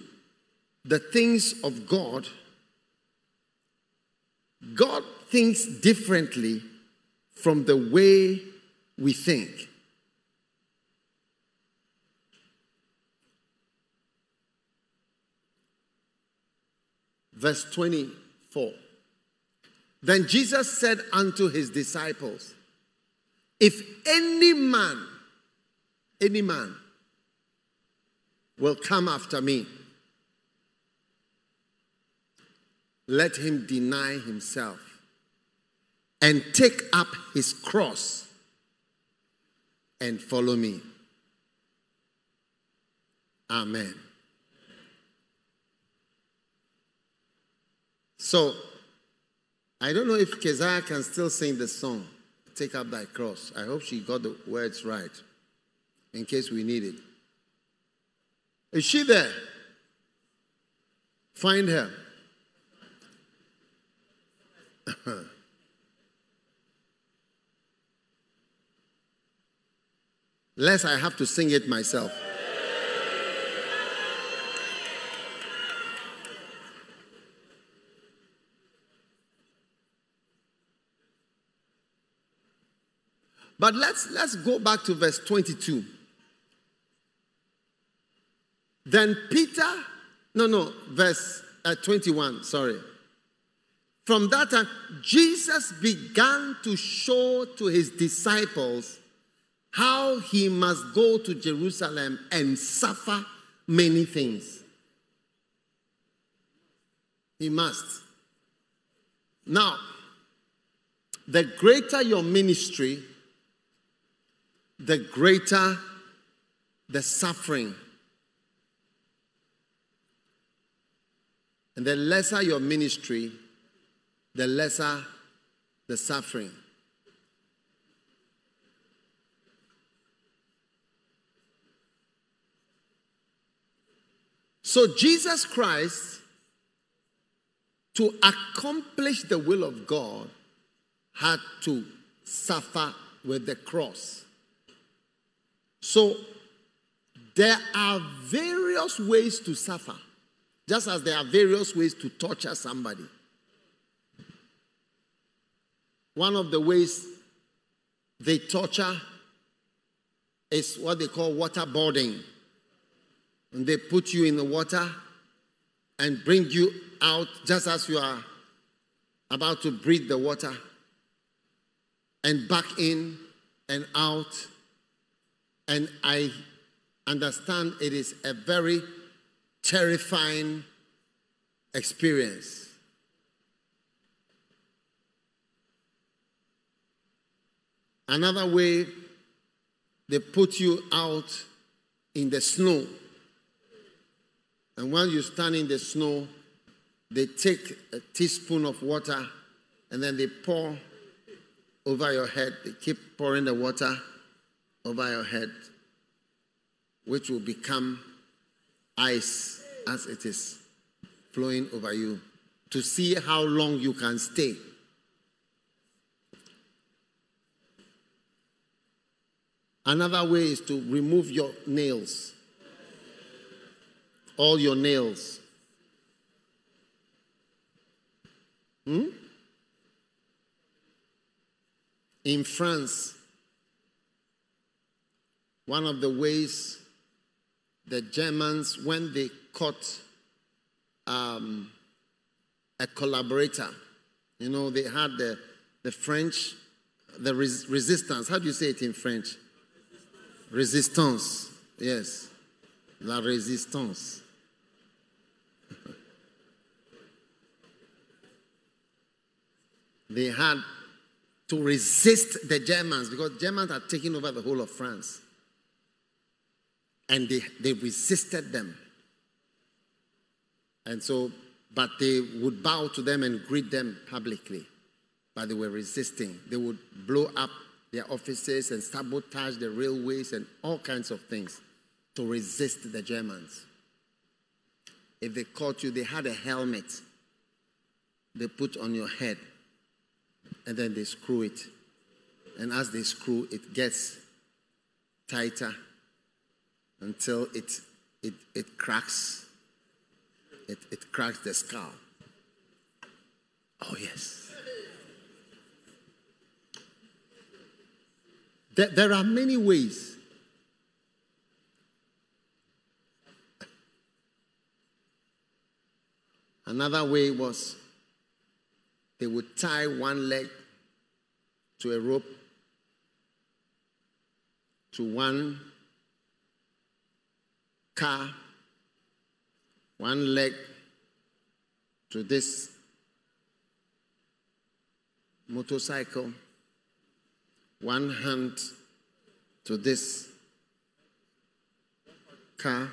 the things of God, God thinks differently from the way we think. Verse 24. Then Jesus said unto his disciples, If any man, any man will come after me, let him deny himself and take up his cross and follow me. Amen. So, I don't know if Keziah can still sing the song, Take Up Thy Cross. I hope she got the words right in case we need it. Is she there? Find her. Lest I have to sing it myself. But let's let's go back to verse 22. Then Peter, no, no, verse uh, 21, sorry. From that time, Jesus began to show to his disciples how he must go to Jerusalem and suffer many things. He must. Now, the greater your ministry, the greater the suffering. And the lesser your ministry, the lesser the suffering. So, Jesus Christ, to accomplish the will of God, had to suffer with the cross. So, there are various ways to suffer, just as there are various ways to torture somebody. One of the ways they torture is what they call waterboarding. And they put you in the water and bring you out just as you are about to breathe the water and back in and out. And I understand it is a very terrifying experience. Another way, they put you out in the snow. And while you stand in the snow, they take a teaspoon of water and then they pour over your head. They keep pouring the water over your head, which will become ice as it is flowing over you to see how long you can stay. Another way is to remove your nails, all your nails. Hmm? In France, one of the ways the Germans, when they caught um, a collaborator, you know, they had the, the French, the res- resistance. How do you say it in French? Resistance. Yes. La résistance. they had to resist the Germans because Germans had taken over the whole of France. And they, they resisted them. And so, but they would bow to them and greet them publicly. But they were resisting. They would blow up their offices and sabotage the railways and all kinds of things to resist the Germans. If they caught you, they had a helmet they put on your head and then they screw it. And as they screw, it gets tighter until it, it, it cracks. It, it cracks the skull. Oh, yes. There, there are many ways. Another way was they would tie one leg to a rope to one car, one leg to this motorcycle, one hand to this car,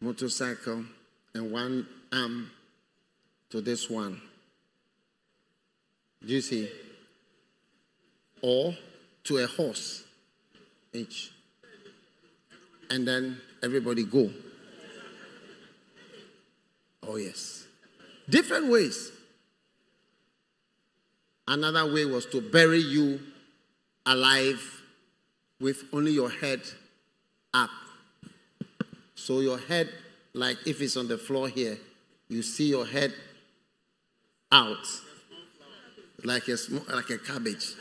motorcycle, and one arm to this one. Do you see? Or to a horse each. And then everybody go. Oh, yes. Different ways. Another way was to bury you alive with only your head up. So your head, like if it's on the floor here, you see your head out like a like a cabbage.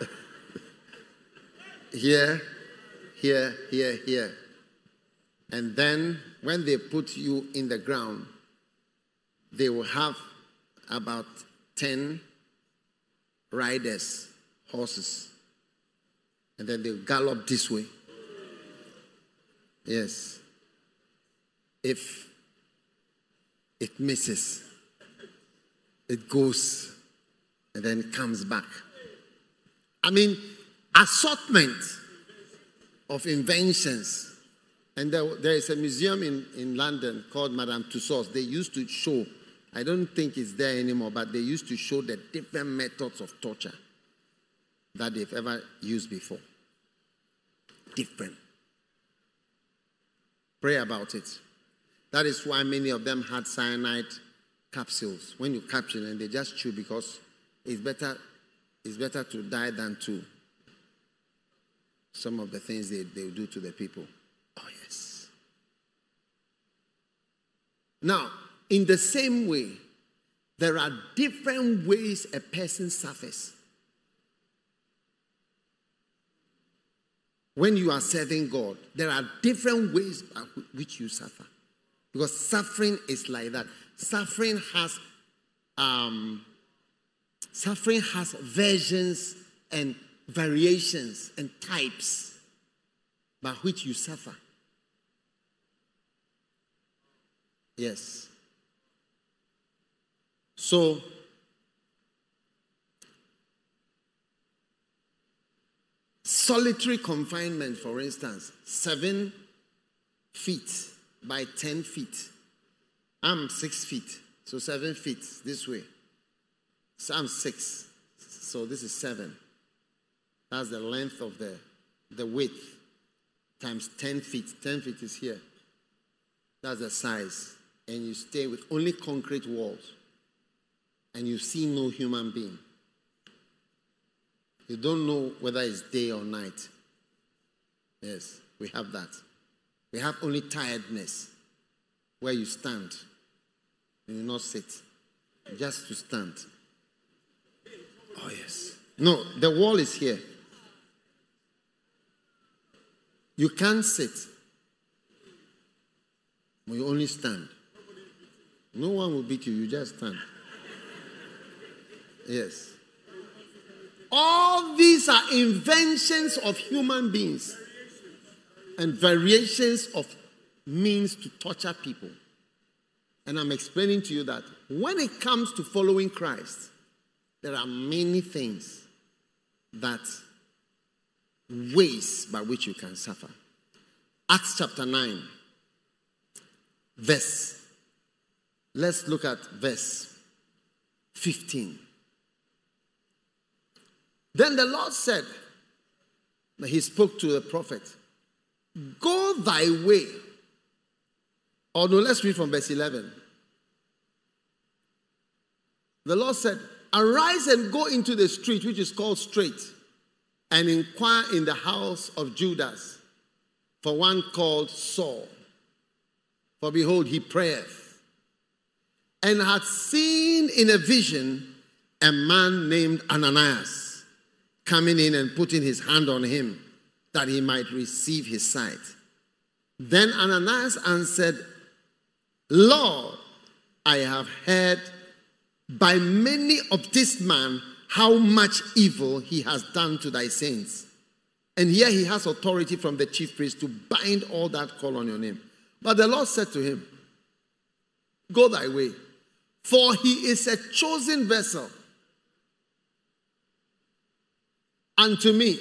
here, here, here, here. And then when they put you in the ground, they will have about 10 riders, horses. And then they'll gallop this way. Yes. If it misses, it goes and then it comes back. I mean, assortment of inventions. And there, there is a museum in, in London called Madame Tussauds. They used to show, I don't think it's there anymore, but they used to show the different methods of torture that they've ever used before. Different. Pray about it. That is why many of them had cyanide capsules. When you capture them, they just chew because it's better, it's better to die than to some of the things they, they do to the people. Oh, yes. Now, in the same way, there are different ways a person suffers. When you are serving God, there are different ways by which you suffer. Because suffering is like that. Suffering has um, suffering has versions and variations and types by which you suffer. Yes. So, solitary confinement, for instance, seven feet by 10 feet. I'm six feet, so seven feet this way. So I'm six, so this is seven. That's the length of the, the width times 10 feet. 10 feet is here. That's the size. And you stay with only concrete walls. And you see no human being. You don't know whether it's day or night. Yes, we have that. We have only tiredness where you stand. You not sit, just to stand. Oh, yes. No, the wall is here. You can't sit. You only stand. No one will beat you, you just stand. Yes. All these are inventions of human beings and variations of means to torture people. And I'm explaining to you that when it comes to following Christ, there are many things that ways by which you can suffer. Acts chapter 9, verse. Let's look at verse 15. Then the Lord said, He spoke to the prophet, Go thy way. Or no, let's read from verse 11. The Lord said, Arise and go into the street, which is called Straight, and inquire in the house of Judas for one called Saul. For behold, he prayeth, and had seen in a vision a man named Ananias coming in and putting his hand on him that he might receive his sight. Then Ananias answered, Lord, I have heard by many of this man how much evil he has done to thy saints. And here he has authority from the chief priest to bind all that call on your name. But the Lord said to him, Go thy way, for he is a chosen vessel unto me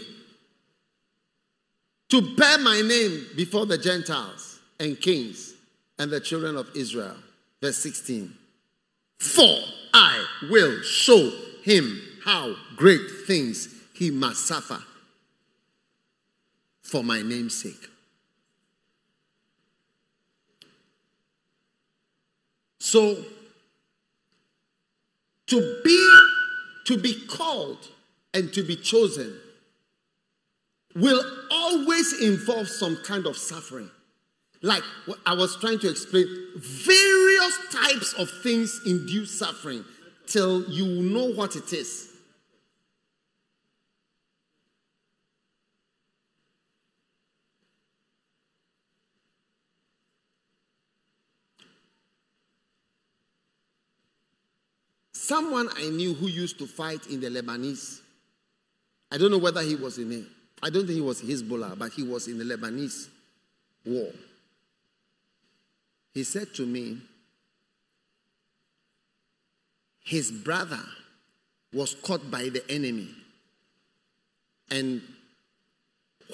to bear my name before the Gentiles and kings and the children of Israel. Verse 16. For I will show him how great things he must suffer for my name's sake. So, to be to be called and to be chosen will always involve some kind of suffering. Like I was trying to explain, various types of things induce suffering till you know what it is. Someone I knew who used to fight in the Lebanese, I don't know whether he was in it. I don't think he was Hezbollah, but he was in the Lebanese war. He said to me, his brother was caught by the enemy. And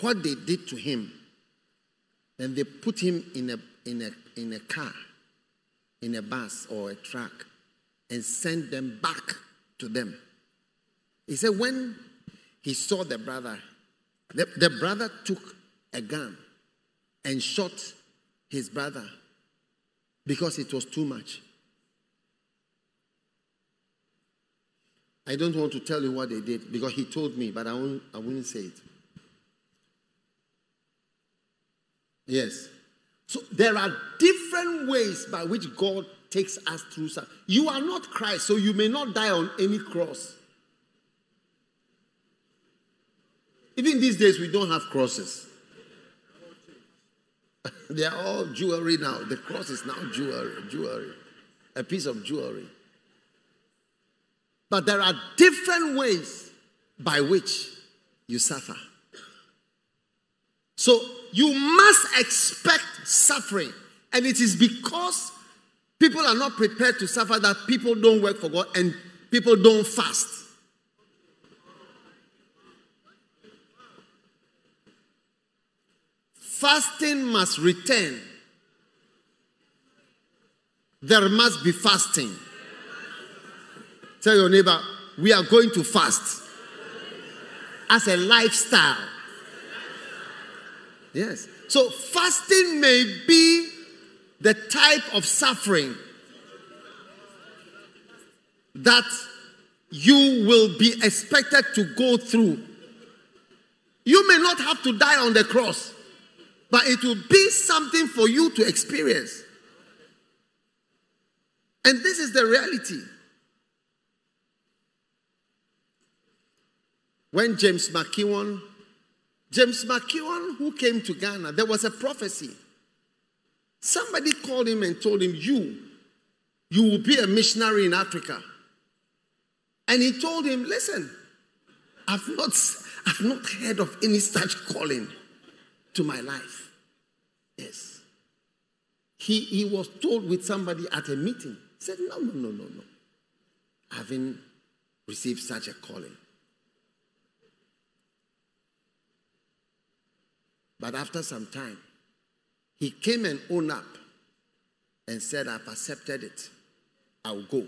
what they did to him, then they put him in a, in a, in a car, in a bus or a truck, and sent them back to them. He said, when he saw the brother, the, the brother took a gun and shot his brother because it was too much. I don't want to tell you what they did because he told me, but I won't, I wouldn't say it. Yes. So there are different ways by which God takes us through. Suffering. You are not Christ, so you may not die on any cross. Even these days, we don't have crosses. they are all jewelry now. The cross is now jewelry, jewelry, a piece of jewelry. But there are different ways by which you suffer. So you must expect suffering. And it is because people are not prepared to suffer that people don't work for God and people don't fast. Fasting must return. There must be fasting. Tell your neighbor, we are going to fast as a lifestyle. Yes. So, fasting may be the type of suffering that you will be expected to go through. You may not have to die on the cross, but it will be something for you to experience. And this is the reality. When James McKeown James McKeown, who came to Ghana, there was a prophecy. Somebody called him and told him, You, you will be a missionary in Africa. And he told him, Listen, I've not, I've not heard of any such calling to my life. Yes. He, he was told with somebody at a meeting. He said, No, no, no, no, no. I haven't received such a calling. But after some time, he came and owned up and said, I've accepted it. I'll go.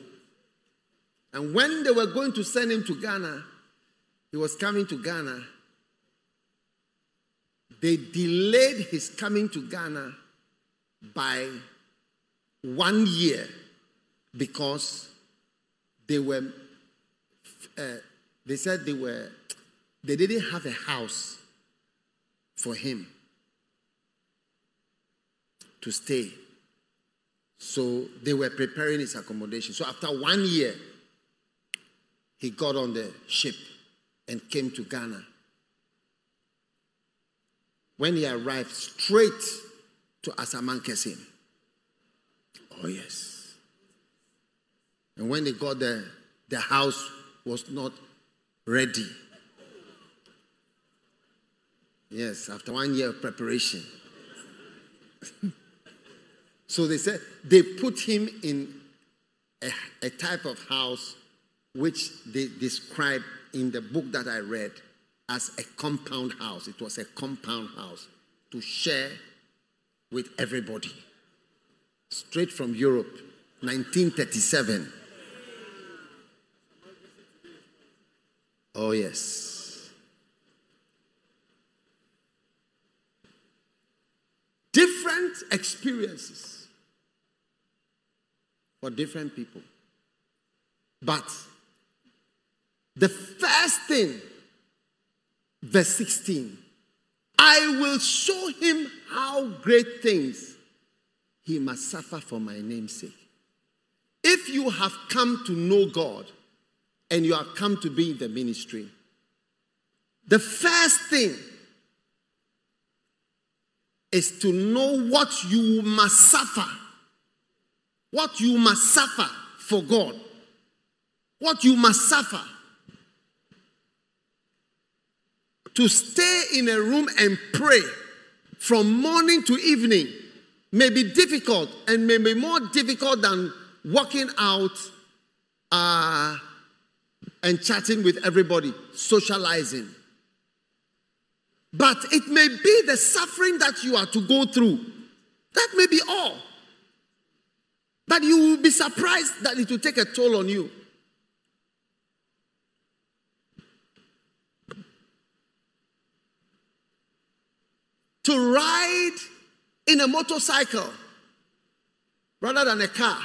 And when they were going to send him to Ghana, he was coming to Ghana. They delayed his coming to Ghana by one year because they were, uh, they said they were, they didn't have a house for him to stay. So they were preparing his accommodation. So after one year, he got on the ship and came to Ghana. When he arrived, straight to Asamankese. Oh, yes. And when they got there, the house was not ready. Yes, after one year of preparation. so they said they put him in a, a type of house which they describe in the book that I read as a compound house. It was a compound house to share with everybody. Straight from Europe, 1937. Oh, yes. Different experiences for different people. But the first thing, verse 16, I will show him how great things he must suffer for my name's sake. If you have come to know God and you have come to be in the ministry, the first thing is to know what you must suffer. What you must suffer for God. What you must suffer. To stay in a room and pray from morning to evening may be difficult and may be more difficult than walking out uh, and chatting with everybody, socializing. But it may be the suffering that you are to go through. That may be all. But you will be surprised that it will take a toll on you. To ride in a motorcycle rather than a car,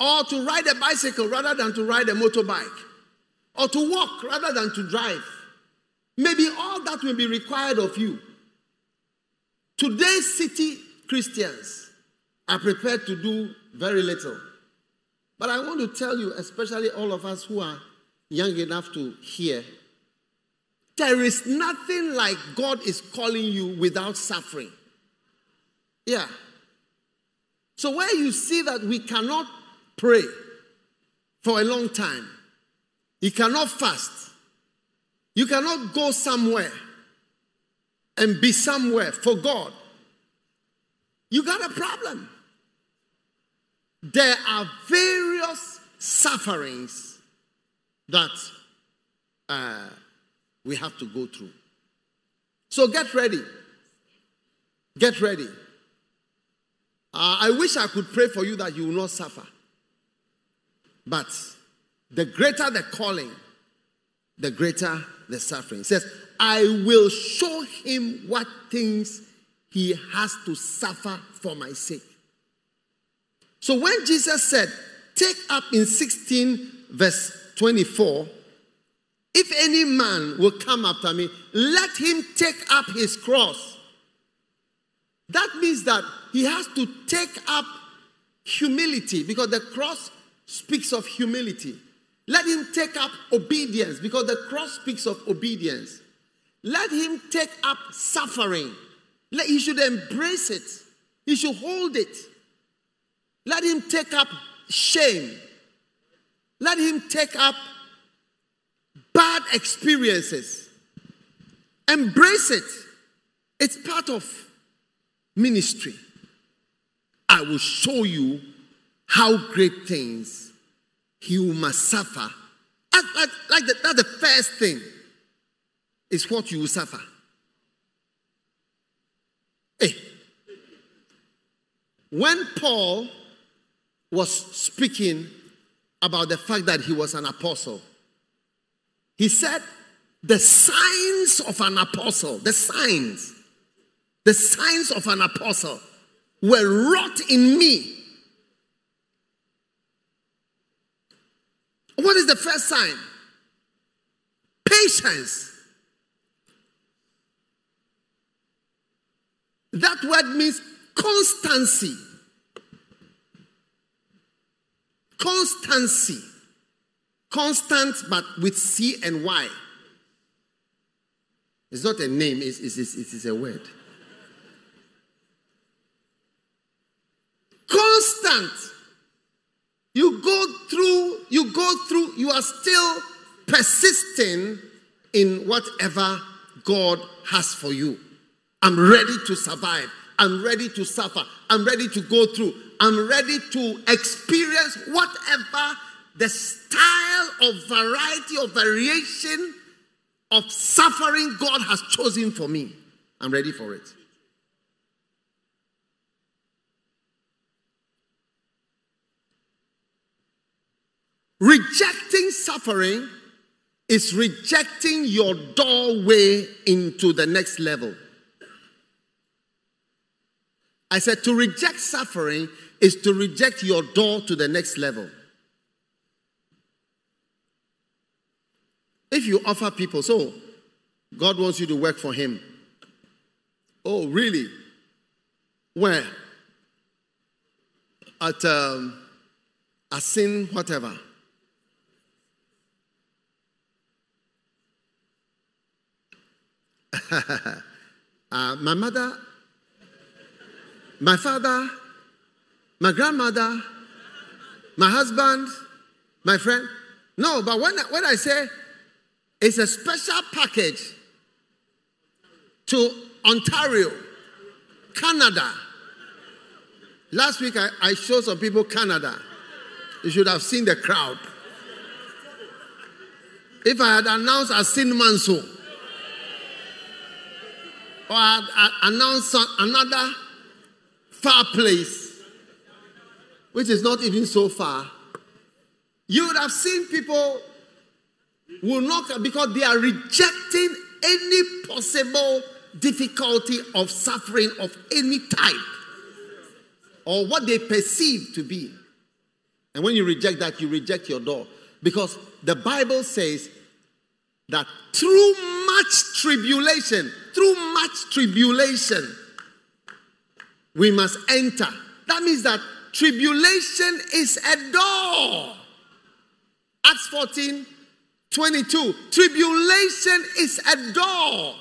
or to ride a bicycle rather than to ride a motorbike, or to walk rather than to drive. Maybe all that will be required of you. Today's city Christians are prepared to do very little. But I want to tell you, especially all of us who are young enough to hear, there is nothing like God is calling you without suffering. Yeah. So, where you see that we cannot pray for a long time, you cannot fast, you cannot go somewhere and be somewhere for God, you got a problem. There are various sufferings that uh, we have to go through. So get ready. Get ready. Uh, I wish I could pray for you that you will not suffer. But the greater the calling, the greater the suffering. It says, I will show him what things he has to suffer for my sake. So when Jesus said, take up in 16 verse 24, if any man will come after me, let him take up his cross. That means that he has to take up humility because the cross speaks of humility. Let him take up obedience because the cross speaks of obedience. let him take up suffering. Let, he should embrace it. He should hold it. Let him take up shame. Let him take up bad experiences. Embrace it. It's part of ministry. I will show you how great things he must suffer. Like, like, like the, that's the first thing is what you will suffer. Hey, when Paul was speaking about the fact that he was an apostle, he said, The signs of an apostle, the signs, the signs of an apostle were wrought in me. What is the first sign? Patience. That word means constancy. Constancy. Constant, but with C and Y. It's not a name, it's, it's, it's, it's a word. Constant. You go through, you go through, you are still persisting in whatever God has for you. I'm ready to survive. I'm ready to suffer. I'm ready to go through. I'm ready to experience whatever the style of variety of variation of suffering God has chosen for me. I'm ready for it. Rejecting suffering is rejecting your doorway into the next level. I said to reject suffering is to reject your door to the next level. If you offer people, so God wants you to work for Him. Oh, really? Where? At um, a sin, whatever. uh, my mother, my father, my grandmother, my husband, my friend. No, but when, when I say it's a special package to Ontario, Canada. Last week I, I showed some people Canada. You should have seen the crowd. If I had announced a Assin Manso, or I had announced another far place, which is not even so far, you would have seen people will not because they are rejecting any possible difficulty of suffering of any type or what they perceive to be. And when you reject that, you reject your door. Because the Bible says that through much tribulation, through much tribulation, we must enter. That means that tribulation is a door. Acts 14 22. Tribulation is a door.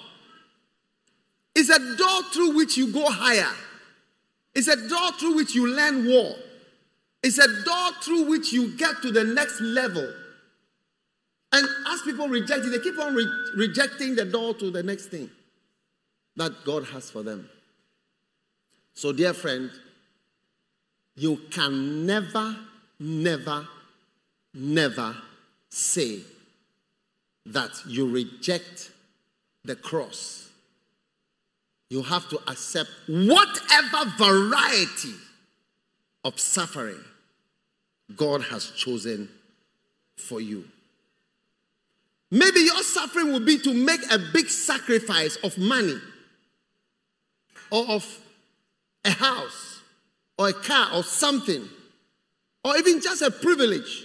It's a door through which you go higher. It's a door through which you learn war. It's a door through which you get to the next level. And as people reject it, they keep on re- rejecting the door to the next thing that God has for them. So, dear friend, you can never, never, never say that you reject the cross. You have to accept whatever variety of suffering God has chosen for you. Maybe your suffering will be to make a big sacrifice of money or of a house or a car or something, or even just a privilege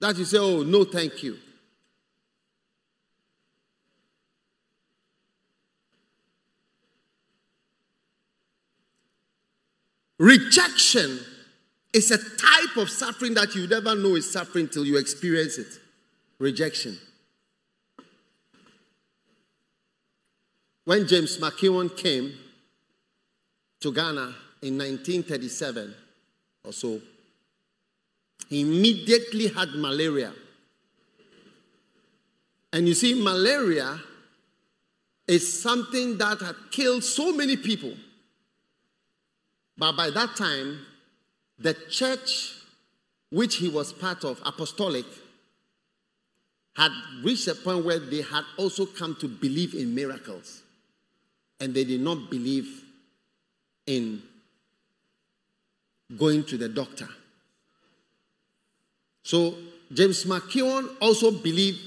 that you say, Oh, no, thank you. Rejection is a type of suffering that you never know is suffering till you experience it. Rejection. when James McKeown came to Ghana in 1937 or so, he immediately had malaria. And you see, malaria is something that had killed so many people. But by that time, the church which he was part of, apostolic, had reached a point where they had also come to believe in miracles. And they did not believe in going to the doctor. So James McKeown also believed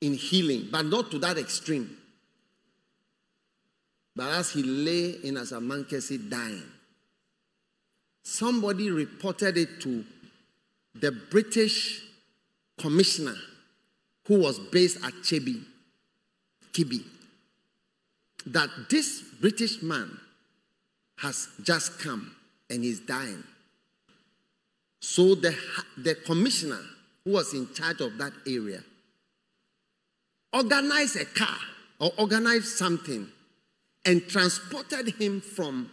in healing, but not to that extreme. But as he lay in Asamankese dying, somebody reported it to the British commissioner who was based at Chebi, Kibi, that this British man has just come and he's dying. So the, the commissioner who was in charge of that area organized a car or organized something and transported him from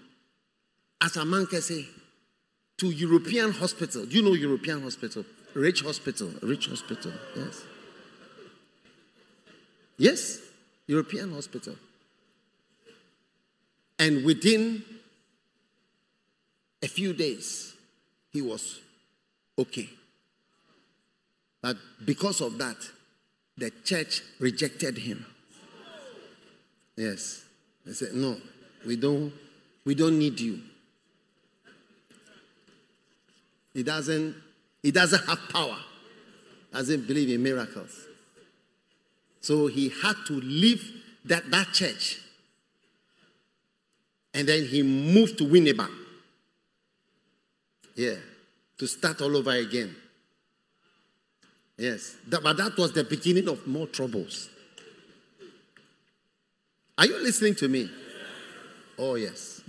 Asamankese to European hospital. Do you know European hospital? Ridge hospital. Ridge hospital. Yes. Yes. European hospital. And within a few days, he was okay. But because of that, the church rejected him. Yes. They said, no, we don't, we don't need you. He doesn't, he doesn't have power. Doesn't believe in miracles. So he had to leave that, that church. And then he moved to Winneba. Yeah. To start all over again. Yes. That, but that was the beginning of more troubles. Are you listening to me? Oh, yes.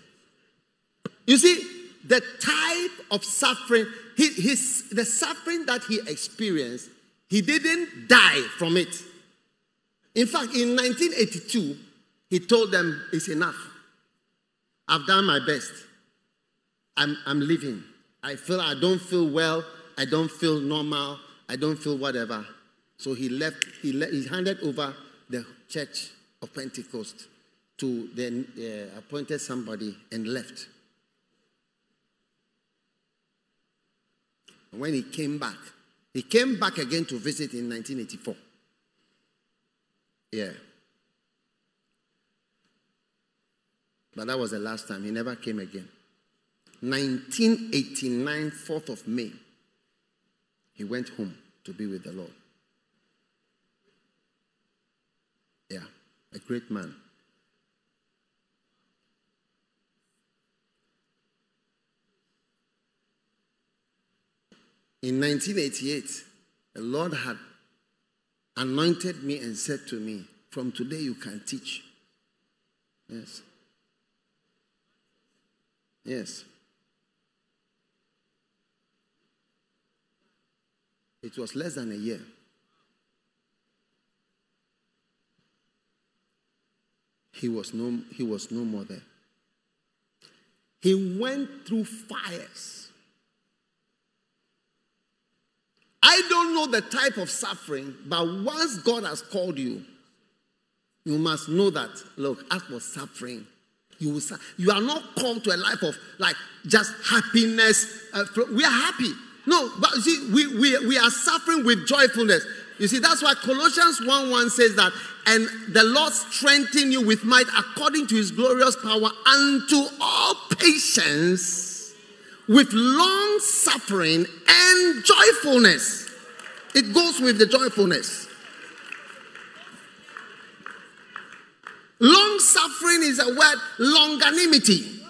You see, the type of suffering, his, his, the suffering that he experienced, he didn't die from it. In fact, in 1982, he told them, It's enough. I've done my best. I'm, I'm leaving. I feel I don't feel well. I don't feel normal. I don't feel whatever. So he left, he, le- he handed over the church of Pentecost to the uh, appointed somebody and left. When he came back, he came back again to visit in 1984. Yeah. But that was the last time. He never came again. 1989, 4th of May, he went home to be with the Lord. Yeah, a great man. In 1988, the Lord had anointed me and said to me, From today you can teach. Yes. Yes. It was less than a year. He was no, he was no more there. He went through fires. I don't know the type of suffering, but once God has called you, you must know that, look, as for suffering, you will you are not called to a life of like just happiness. Uh, we are happy. No, but see, we, we, we are suffering with joyfulness. You see, that's why Colossians 1 1 says that, and the Lord strengthen you with might according to his glorious power unto all patience with long suffering and joyfulness. It goes with the joyfulness. Long suffering is a word, longanimity.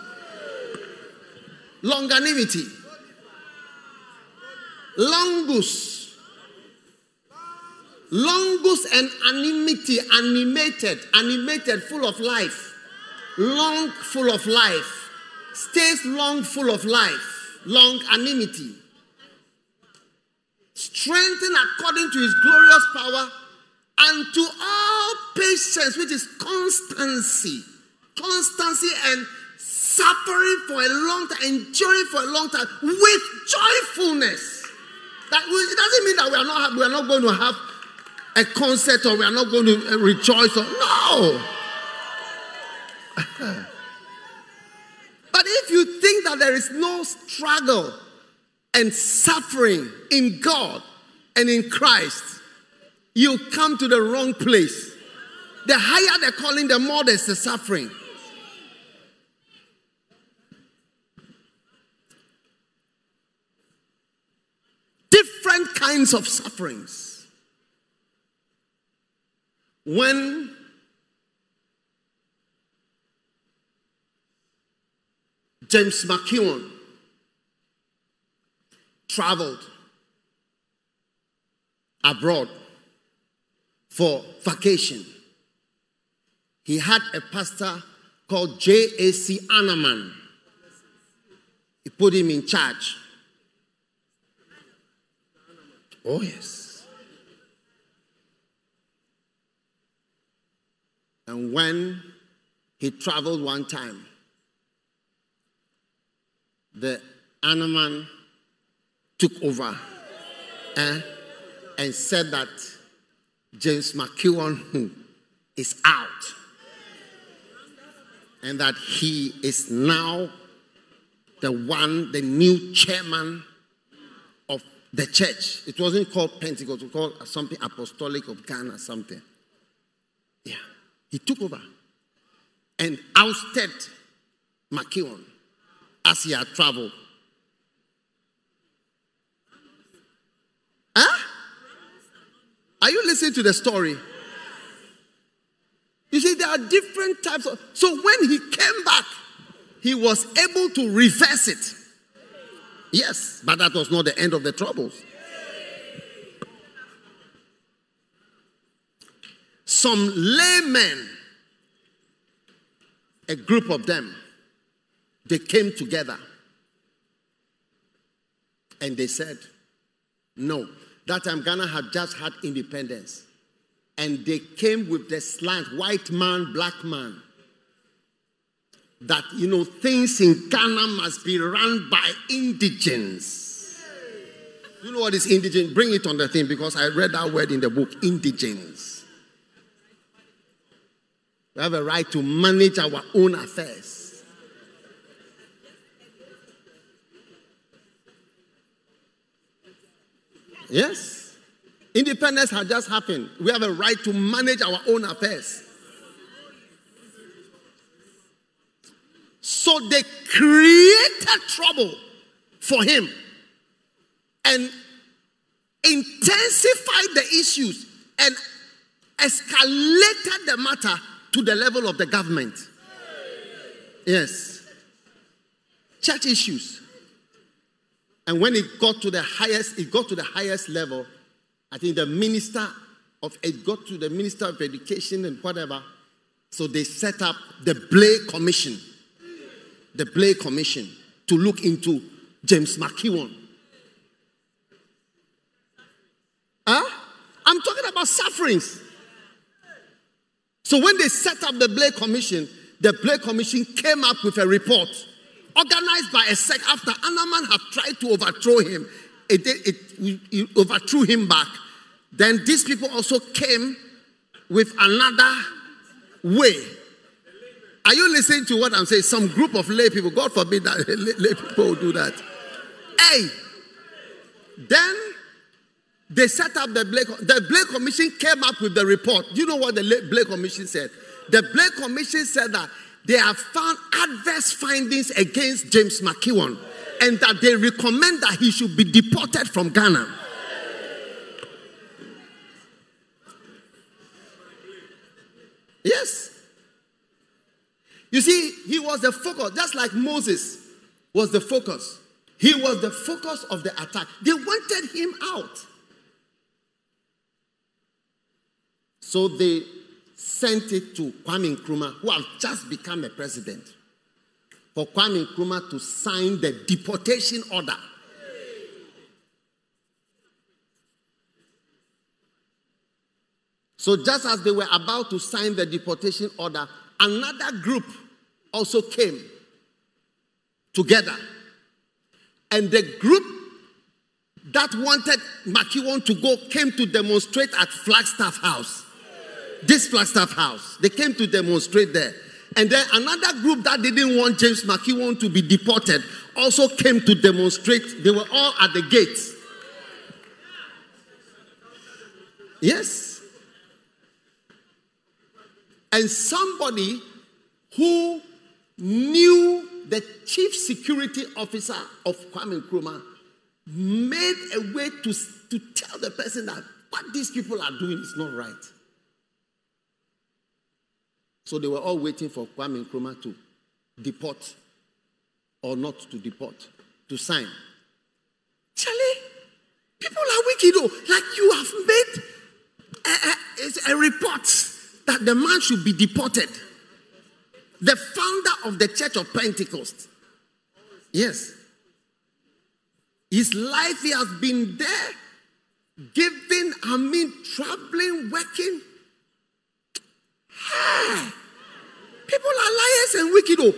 Longanimity. Longus. Longus and animity, animated, animated, full of life. Long, full of life. Stays long, full of life. Long, animity. Strengthened according to his glorious power And to all patience, which is constancy, constancy and suffering for a long time, enduring for a long time with joyfulness. That we, it doesn't mean that we are not we are not going to have a concert or we are not going to uh, rejoice. Or, no. but if you think that there is no struggle and suffering in God and in Christ, you come to the wrong place. The higher the calling, the more there's the suffering. Different kinds of sufferings. When James McKeown traveled abroad for vacation. He had a pastor called J.A.C. Anaman. He put him in charge. Oh, yes. And when he traveled one time, the Anaman took over eh, and said that James McKeown is out and that he is now the one, the new chairman the church. It wasn't called Pentecost, it was called something apostolic of Ghana, something. Yeah. He took over and ousted McKeown as he had traveled. Huh? Are you listening to the story? You see, there are different types of. So when he came back, he was able to reverse it. Yes, but that was not the end of the troubles. Some laymen, a group of them, they came together and they said, No, that time Ghana had just had independence. And they came with the slant white man, black man. That, you know, things in Ghana must be run by indigents. You know what is indigent? Bring it on the thing because I read that word in the book indigents. We have a right to manage our own affairs. Yes. Independence has just happened. We have a right to manage our own affairs. So they created trouble for him and intensified the issues and escalated the matter to the level of the government. Yes. Church issues. And when it got to the highest, it got to the highest level, I think the minister of it got to the minister of education and whatever. So they set up the Blake Commission. The Blake Commission to look into James McKeown. Huh? I'm talking about sufferings. So when they set up the Blake Commission, the Blake Commission came up with a report organized by a sect after Anaman had tried to overthrow him. It, it, it, it overthrew him back. Then these people also came with another way. Are you listening to what I'm saying? Some group of lay people, God forbid that lay people do that. Hey, then they set up the Blake. The Blake Commission came up with the report. Do you know what the Blake Commission said? The Blake Commission said that they have found adverse findings against James McKeown and that they recommend that he should be deported from Ghana. Yes. You see, he was the focus, just like Moses was the focus. He was the focus of the attack. They wanted him out. So they sent it to Kwame Nkrumah, who have just become a president, for Kwame Nkrumah to sign the deportation order. So, just as they were about to sign the deportation order, another group also came together. And the group that wanted McKeown to go came to demonstrate at Flagstaff House. This Flagstaff House. They came to demonstrate there. And then another group that didn't want James McKeown to be deported also came to demonstrate. They were all at the gates. Yes. And somebody who knew the chief security officer of Kwame Nkrumah made a way to, to tell the person that what these people are doing is not right. So they were all waiting for Kwame Nkrumah to deport or not to deport, to sign. Charlie, people are wicked. Oh, like you have made a, a, a report that the man should be deported. The founder of the Church of Pentecost. Yes. His life, he has been there, giving, I mean, traveling, working. People are liars and wicked. Oh.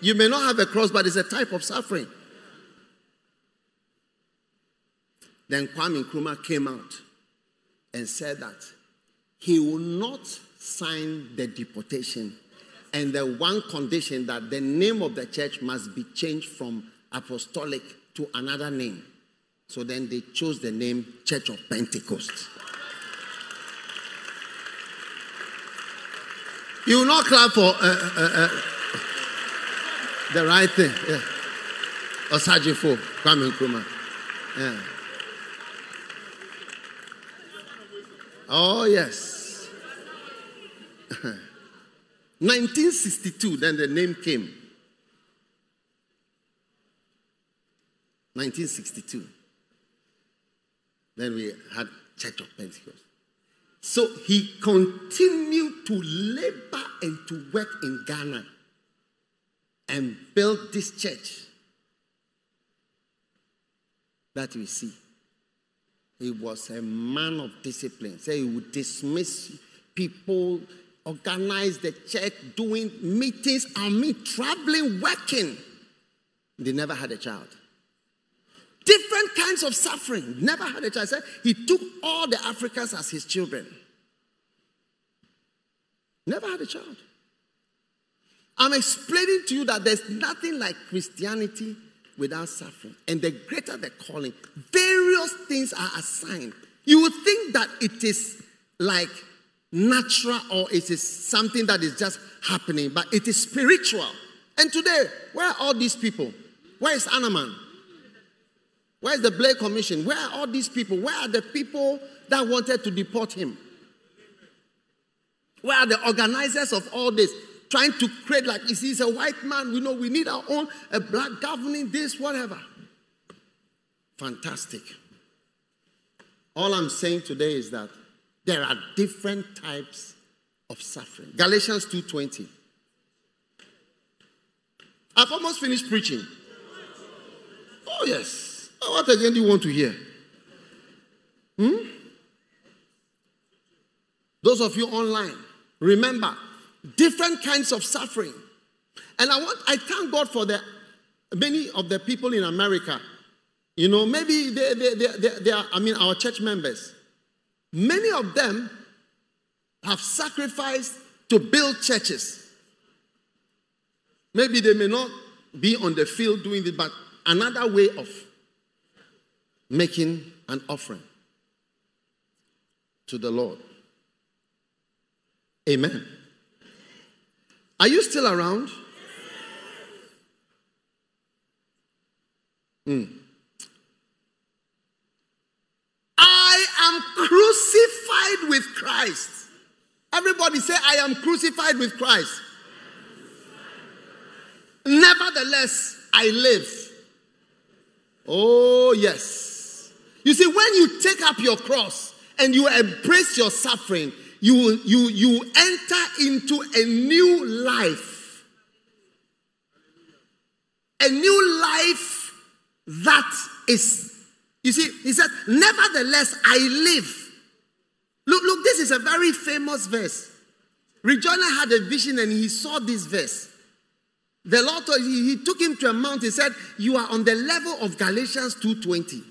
You may not have a cross, but it's a type of suffering. Then Kwame Nkrumah came out and said that he will not sign the deportation. And the one condition that the name of the church must be changed from apostolic to another name. So then they chose the name Church of Pentecost. You will not clap for uh, uh, uh, the right thing. Osagyefo, Kwame Nkrumah. Yeah. Oh, yes. 1962, then the name came. 1962. Then we had Church of Pentecost. So he continued to labor and to work in Ghana and build this church that we see. He was a man of discipline. So he would dismiss people organize the church, doing meetings, and me traveling, working. They never had a child. Different kinds of suffering. Never had a child. He took all the Africans as his children. Never had a child. I'm explaining to you that there's nothing like Christianity without suffering. And the greater the calling, various things are assigned. You would think that it is like natural or it is something that is just happening, but it is spiritual. And today, where are all these people? Where is Anaman? Where is the Blair Commission? Where are all these people? Where are the people that wanted to deport him? Where are the organizers of all this? Trying to create, like, see, he's a white man. We know we need our own, a black governing this, whatever. Fantastic. All I'm saying today is that there are different types of suffering. Galatians 2:20. I've almost finished preaching. Oh yes. What again do you want to hear? Hmm? Those of you online, remember different kinds of suffering. And I want I thank God for the many of the people in America. You know, maybe they, they, they, they, they are, I mean, our church members. Many of them have sacrificed to build churches. Maybe they may not be on the field doing it, but another way of making an offering to the Lord. Amen. Are you still around? Hmm. I am crucified with Christ. Everybody say, I am crucified with Christ. Nevertheless, I live. Oh, yes. You see, when you take up your cross and you embrace your suffering, you, you, you enter into a new life. A new life that is you see, he said, Nevertheless, I live. Look, look, this is a very famous verse. Rick Joyner had a vision and he saw this verse. The Lord told- he, he took him to a mount. He said, "You are on the level of Galatians 2:20."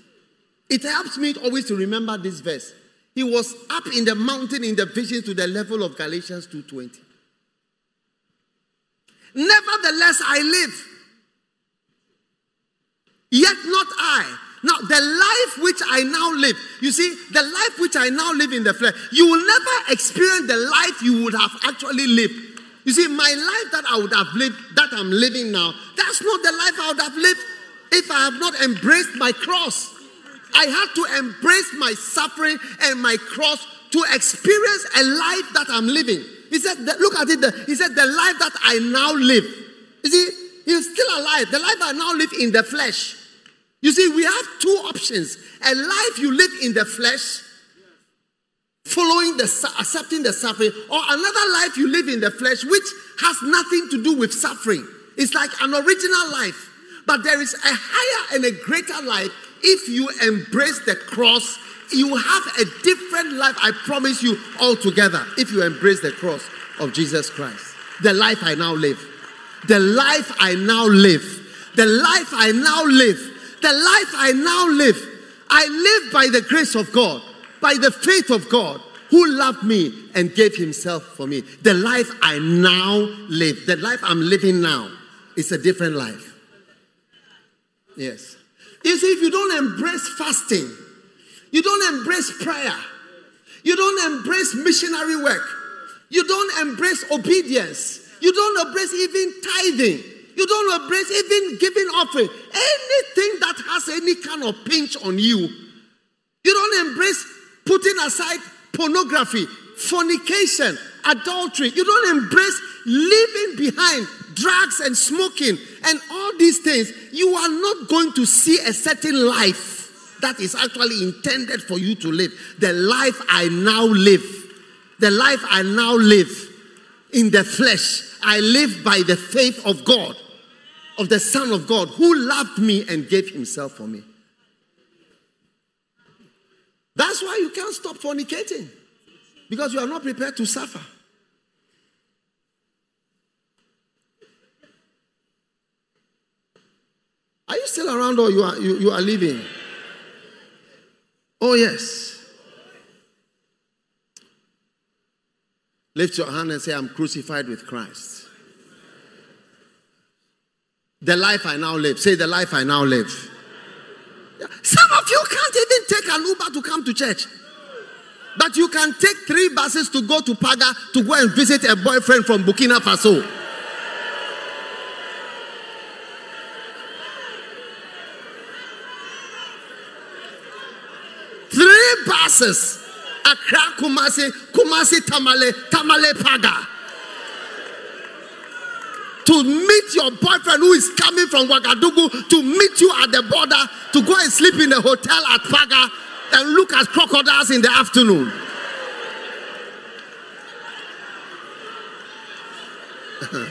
It helps me always to remember this verse. He was up in the mountain in the vision to the level of Galatians 2:20. Nevertheless, I live. Yet not I. Now, the life which I now live, you see, the life which I now live in the flesh, you will never experience the life you would have actually lived. You see, my life that I would have lived, that I'm living now, that's not the life I would have lived if I have not embraced my cross. I had to embrace my suffering and my cross to experience a life that I'm living. He said, look at it. He said, the life that I now live. You see, he's still alive. The life I now live in the flesh. You see, we have two options. A life you live in the flesh, following the accepting the suffering, or another life you live in the flesh, which has nothing to do with suffering. It's like an original life. But there is a higher and a greater life if you embrace the cross. You have a different life, I promise you, altogether, if you embrace the cross of Jesus Christ. The life I now live. The life I now live. The life I now live. The life I now live. I live by the grace of God, by the faith of God, who loved me and gave himself for me. The life I now live, the life I'm living now, is a different life. Yes. You see, if you don't embrace fasting, you don't embrace prayer, you don't embrace missionary work, you don't embrace obedience, you don't embrace even tithing, you don't embrace even giving offering, anything that has any kind of pinch on you, you don't embrace putting aside pornography, fornication, adultery. You don't embrace leaving behind drugs and smoking and all these things. You are not going to see a certain life that is actually intended for you to live. The life I now live, the life I now live in the flesh, I live by the faith of God, of the Son of God who loved me and gave himself for me. That's why you can't stop fornicating because you are not prepared to suffer. Are you still around or you are, you, you are leaving? Oh, yes. Lift your hand and say, I'm crucified with Christ. The life I now live. Say, the life I now live. Some of you can't even take an Uber to come to church. But you can take three buses to go to Paga to go and visit a boyfriend from Burkina Faso. Three buses. Accra, Kumasi, Kumasi, Tamale, Tamale, Paga. To meet your boyfriend who is coming from Ouagadougou to meet you at the border to go and sleep in the hotel at Paga and look at crocodiles in the afternoon.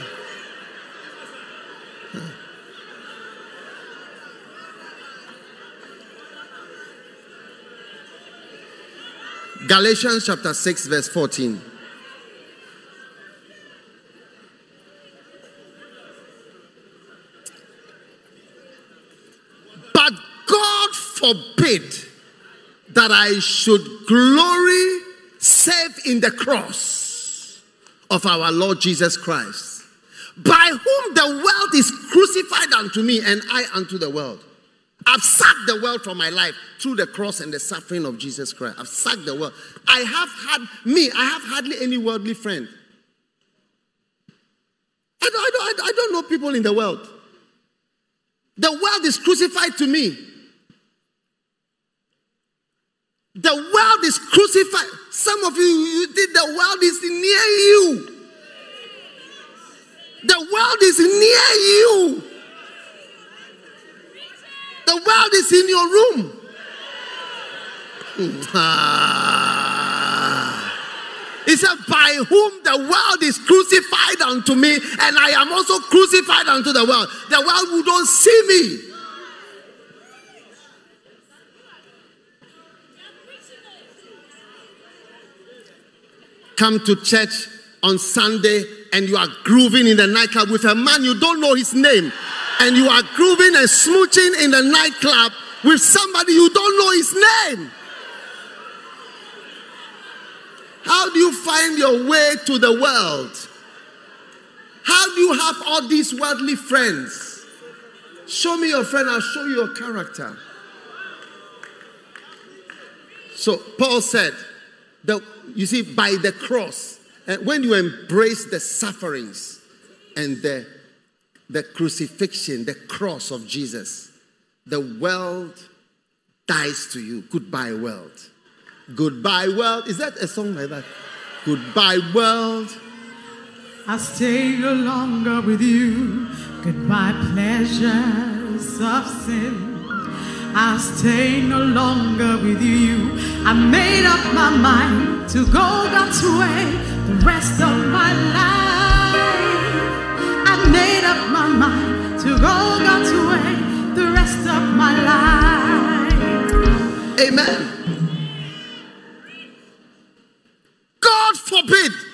Galatians chapter 6, verse 14. But God forbid that I should glory save in the cross of our Lord Jesus Christ, by whom the world is crucified unto me and I unto the world. I've sacked the world from my life through the cross and the suffering of Jesus Christ. I've sacked the world. I have had me, I have hardly any worldly friend. I don't, I don't, I don't know people in the world. The world is crucified to me. The world is crucified. Some of you, you think the world is near you. The world is near you. The world is in your room. He said, By whom the world is crucified unto me, and I am also crucified unto the world. The world who don't see me. Come to church on Sunday and you are grooving in the nightclub with a man you don't know his name, and you are grooving and smooching in the nightclub with somebody you don't know his name. How do you find your way to the world? How do you have all these worldly friends? Show me your friend, I'll show you your character. So Paul said, that you see, by the cross, and when you embrace the sufferings and the, the crucifixion, the cross of Jesus, the world dies to you. Goodbye, world. Goodbye, world. Is that a song like that? Goodbye, world. I stay no longer with you. Goodbye, pleasures of sin. I'll stay no longer with you. I made up my mind to go God's way the rest of my life. I made up my mind to go God's way the rest of my life. Amen. God forbid.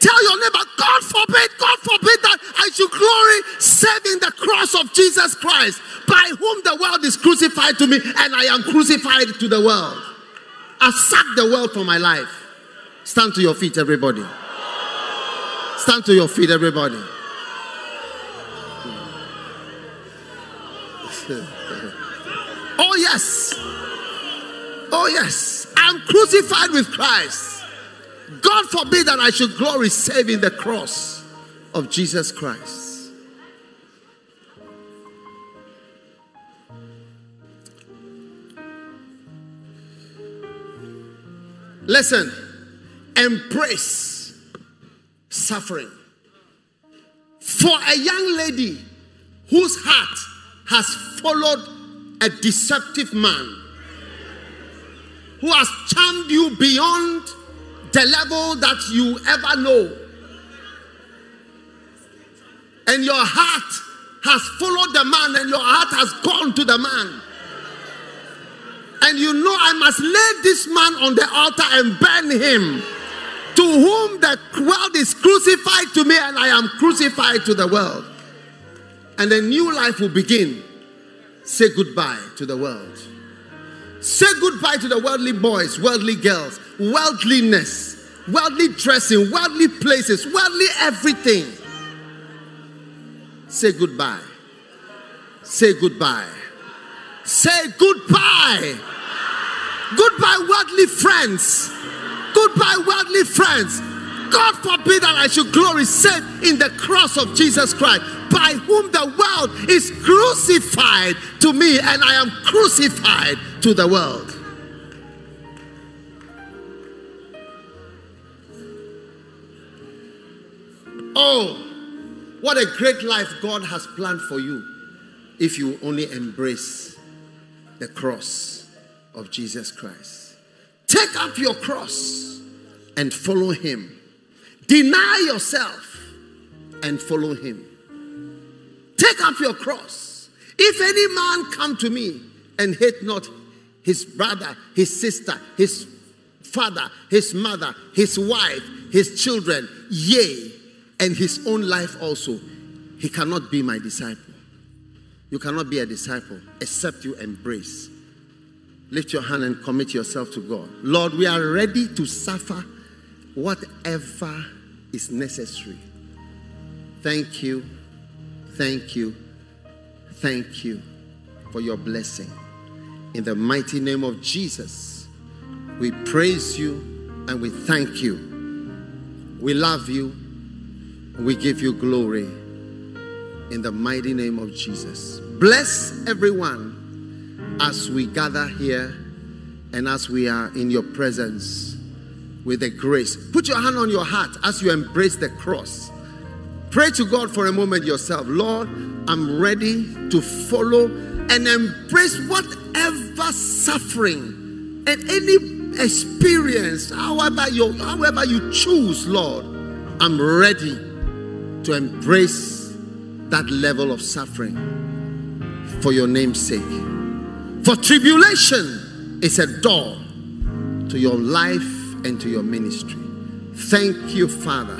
Tell your neighbor, God forbid, God forbid that I should glory saving the cross of Jesus Christ, by whom the world is crucified to me, and I am crucified to the world. I sacked the world for my life. Stand to your feet, everybody. Stand to your feet, everybody. oh, yes. Oh, yes. I'm crucified with Christ. God forbid that I should glory save in the cross of Jesus Christ. Listen, embrace suffering. For a young lady whose heart has followed a deceptive man who has charmed you beyond the level that you ever know. And your heart has followed the man, and your heart has gone to the man. And you know, I must lay this man on the altar and burn him. To whom the world is crucified to me, and I am crucified to the world. And a new life will begin. Say goodbye to the world. Say goodbye to the worldly boys, worldly girls, worldliness, worldly dressing, worldly places, worldly everything. Say goodbye. Say goodbye. Say goodbye. Goodbye, worldly friends. Goodbye, worldly friends. God forbid that I should glory save in the cross of Jesus Christ, by whom the world is crucified to me, and I am crucified to the world. Oh, what a great life God has planned for you if you only embrace the cross of Jesus Christ. Take up your cross and follow Him. Deny yourself and follow Him. Take up your cross. If any man come to me and hate not his brother, his sister, his father, his mother, his wife, his children, yea, and his own life also, he cannot be my disciple. You cannot be a disciple except you embrace. Lift your hand and commit yourself to God. Lord, we are ready to suffer whatever is necessary. Thank you, thank you, thank you for your blessing. In the mighty name of Jesus, we praise you and we thank you. We love you. We give you glory in the mighty name of Jesus. Bless everyone as we gather here and as we are in your presence with the grace. Put your hand on your heart as you embrace the cross. Pray to God for a moment yourself. Lord, I'm ready to follow and embrace whatever suffering and any experience, however you, however you choose, Lord. I'm ready to embrace that level of suffering for your name's sake. For tribulation is a door to your life and to your ministry. Thank you, Father.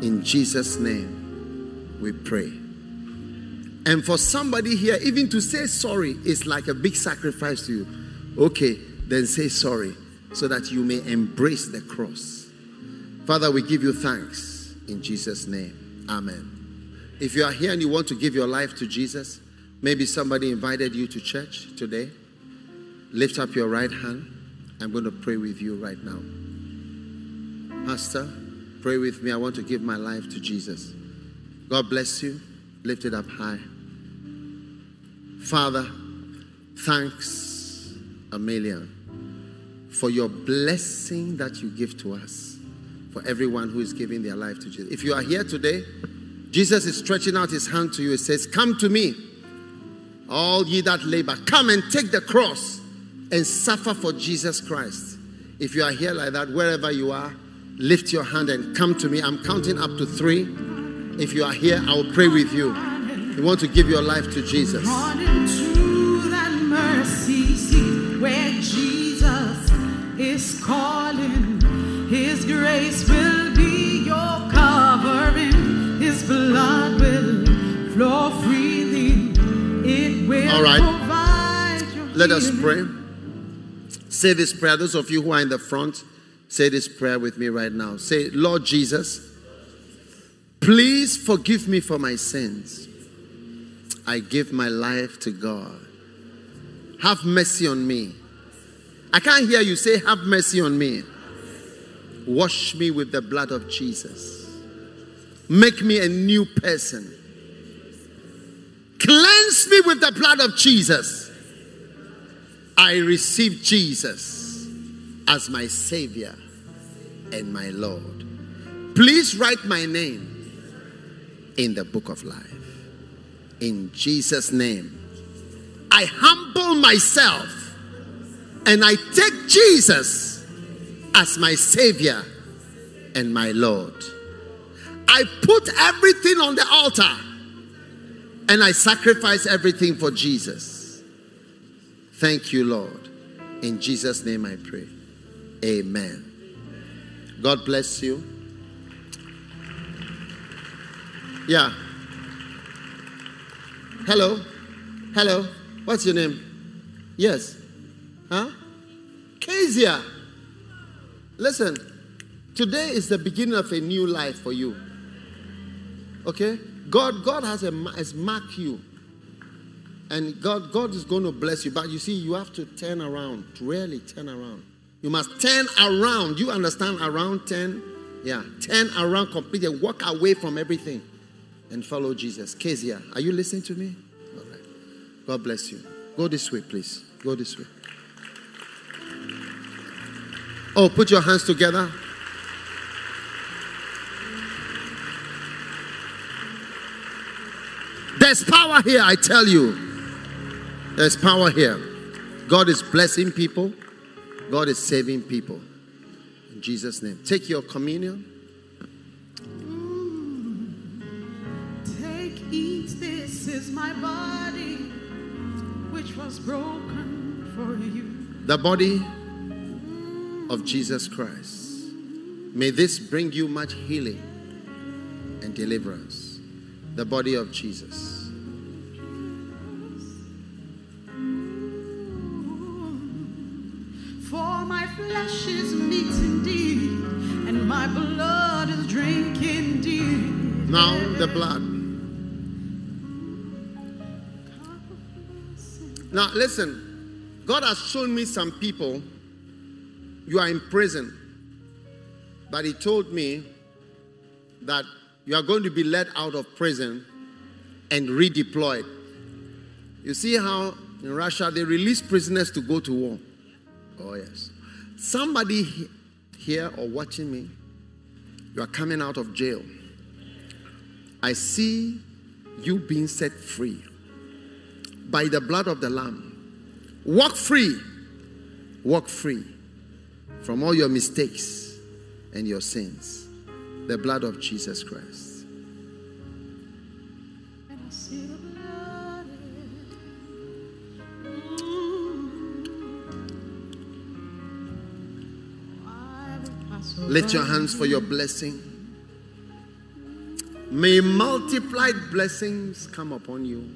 In Jesus' name, we pray. And for somebody here, even to say sorry is like a big sacrifice to you. Okay, then say sorry so that you may embrace the cross. Father, we give you thanks in Jesus' name. Amen. If you are here and you want to give your life to Jesus, maybe somebody invited you to church today, lift up your right hand. I'm going to pray with you right now. Pastor, pray with me. I want to give my life to Jesus. God bless you. Lift it up high. Father, thanks a million for your blessing that you give to us, for everyone who is giving their life to Jesus. If you are here today, Jesus is stretching out his hand to you. He says, Come to me, all ye that labor, come and take the cross and suffer for Jesus Christ. If you are here like that, wherever you are, lift your hand and come to me. I'm counting up to three. If you are here, I will pray with you. You want to give your life to Jesus. Where Jesus is calling. His grace will be your covering. His blood will flow freely. It will All right. provide your Let us pray. Say this prayer. Those of you who are in the front, say this prayer with me right now. Say, Lord Jesus, please forgive me for my sins. I give my life to God. Have mercy on me. I can't hear you say, Have mercy on me. Wash me with the blood of Jesus. Make me a new person. Cleanse me with the blood of Jesus. I receive Jesus as my Savior and my Lord. Please write my name in the book of life. In Jesus' name, I humble myself and I take Jesus as my Savior and my Lord. I put everything on the altar and I sacrifice everything for Jesus. Thank you, Lord. In Jesus' name I pray. Amen. God bless you. Yeah. Hello. Hello. What's your name? Yes. Huh? Kezia. Listen, today is the beginning of a new life for you. Okay? God, God has, a, has marked you. And God, God is going to bless you. But you see, you have to turn around. Really turn around. You must turn around. You understand around 10? Yeah. Turn around completely. Walk away from everything and follow Jesus. Kezia, are you listening to me? All right. God bless you. Go this way, please. Go this way. Oh, put your hands together. There's power here, I tell you. There's power here. God is blessing people, God is saving people. In Jesus' name. Take your communion. Take, eat, this is my body, which was broken for you. the body of Jesus Christ. May this bring you much healing and deliverance. The body of Jesus. For my flesh is meat indeed, and my blood is drink indeed. Now the blood. Now listen, God has shown me some people. You are in prison, but He told me that you are going to be let out of prison and redeployed. You see how in Russia they release prisoners to go to war. Oh, yes. Somebody here or watching me, you are coming out of jail. I see you being set free by the blood of the Lamb. Walk free. Walk free from all your mistakes and your sins. The blood of Jesus Christ. Lift your hands for your blessing. May multiplied blessings come upon you.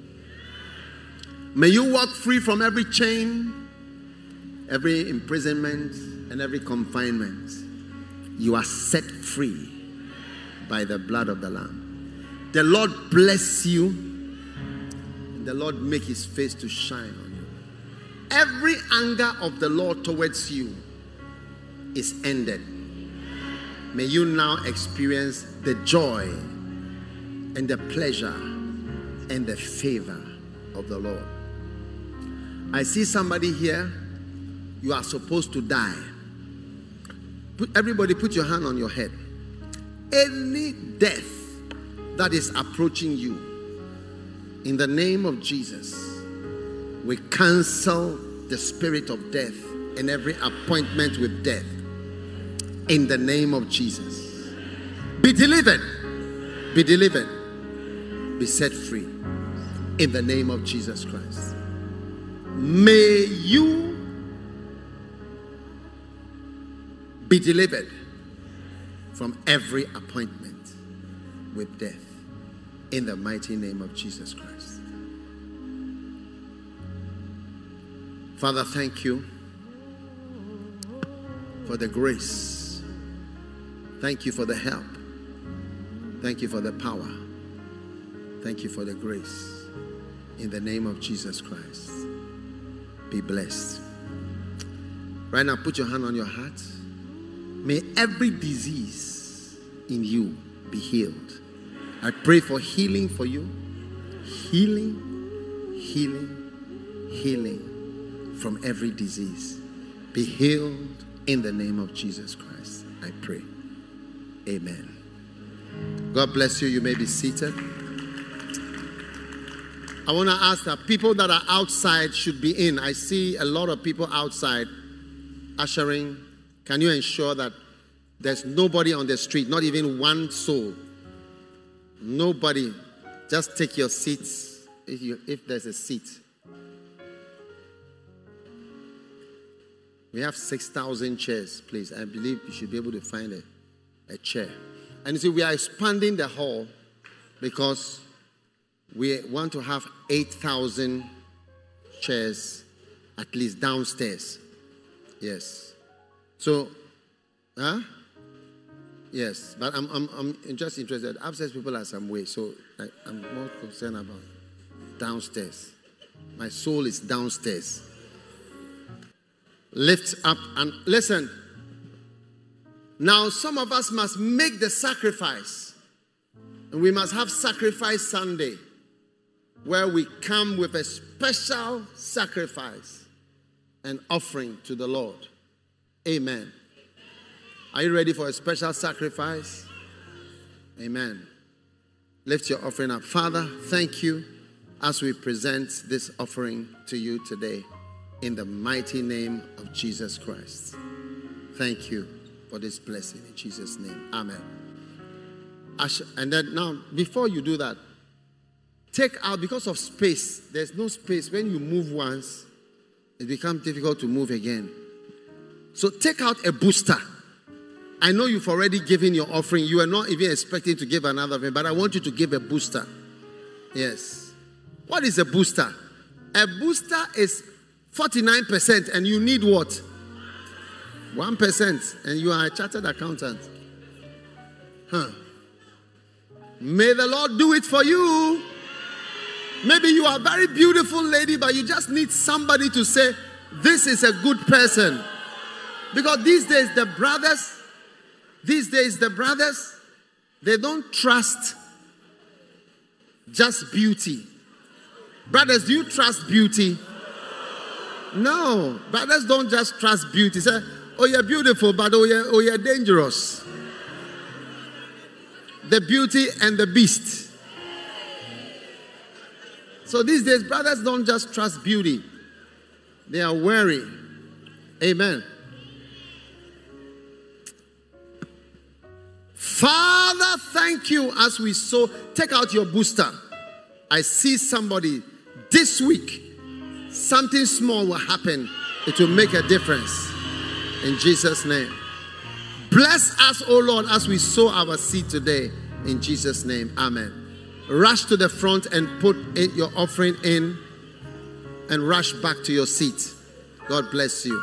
May you walk free from every chain, every imprisonment, and every confinement. You are set free by the blood of the Lamb. The Lord bless you, and the Lord make his face to shine on you. Every anger of the Lord towards you is ended. May you now experience the joy and the pleasure and the favor of the Lord. I see somebody here, you are supposed to die. Put, everybody, put your hand on your head. Any death that is approaching you, in the name of Jesus, we cancel the spirit of death and every appointment with death. In the name of Jesus. Be delivered. Be delivered. Be set free. In the name of Jesus Christ. May you be delivered from every appointment with death. In the mighty name of Jesus Christ. Father, thank you for the grace. Thank you for the help. Thank you for the power. Thank you for the grace. In the name of Jesus Christ, be blessed. Right now, put your hand on your heart. May every disease in you be healed. I pray for healing for you. Healing, healing, healing from every disease. Be healed in the name of Jesus Christ. I pray. Amen. God bless you. You may be seated. I want to ask that people that are outside should be in. I see a lot of people outside ushering. Can you ensure that there's nobody on the street, not even one soul? Nobody. Just take your seats if, you, if there's a seat. We have 6,000 chairs, please. I believe you should be able to find a, a chair. And you see, we are expanding the hall because we want to have 8,000 chairs at least downstairs. Yes. So, huh? Yes, but I'm, I'm, I'm just interested. Upstairs people are some way, so I, I'm more concerned about downstairs. My soul is downstairs. Lift up and listen. Now, some of us must make the sacrifice. And we must have Sacrifice Sunday where we come with a special sacrifice and offering to the Lord. Amen. Are you ready for a special sacrifice? Amen. Lift your offering up. Father, thank you as we present this offering to you today in the mighty name of Jesus Christ. Thank you for this blessing in Jesus' name. Amen. And then now, before you do that, take out because of space. There's no space. When you move once, it becomes difficult to move again. So take out a booster. I know you've already given your offering. You are not even expecting to give another thing, but I want you to give a booster. Yes. What is a booster? A booster is 49%, and you need what? 1%, and you are a chartered accountant. Huh. May the Lord do it for you. Maybe you are a very beautiful lady, but you just need somebody to say, This is a good person. Because these days, the brothers, these days, the brothers, they don't trust just beauty. Brothers, do you trust beauty? No. Brothers don't just trust beauty. Say, oh, you're beautiful, but oh, you're, oh, you're dangerous. The beauty and the beast. So these days, brothers don't just trust beauty, they are wary. Amen. Father, thank you as we so take out your booster. I see somebody this week, something small will happen. It will make a difference. In Jesus' name. Bless us, O Lord, as we sow our seed today. In Jesus' name, amen. Rush to the front and put your offering in and rush back to your seat. God bless you.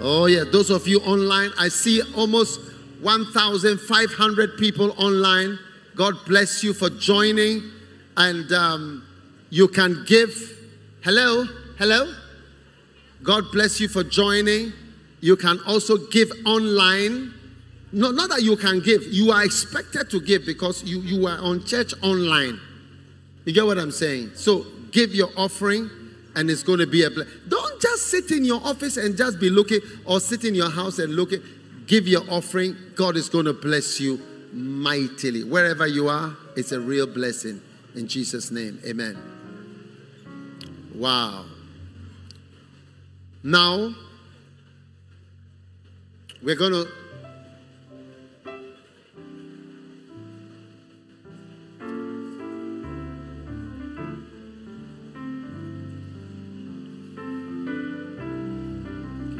Oh, yeah, those of you online, I see almost 1,500 people online. God bless you for joining. And um, you can give. Hello? Hello? God bless you for joining. You can also give online. No, not that you can give. You are expected to give because you, you are on church online. You get what I'm saying? So give your offering and it's going to be a blessing. Don't just sit in your office and just be looking or sit in your house and looking. Give your offering. God is going to bless you mightily. Wherever you are, it's a real blessing. In Jesus' name, amen. Wow. Now, we're going to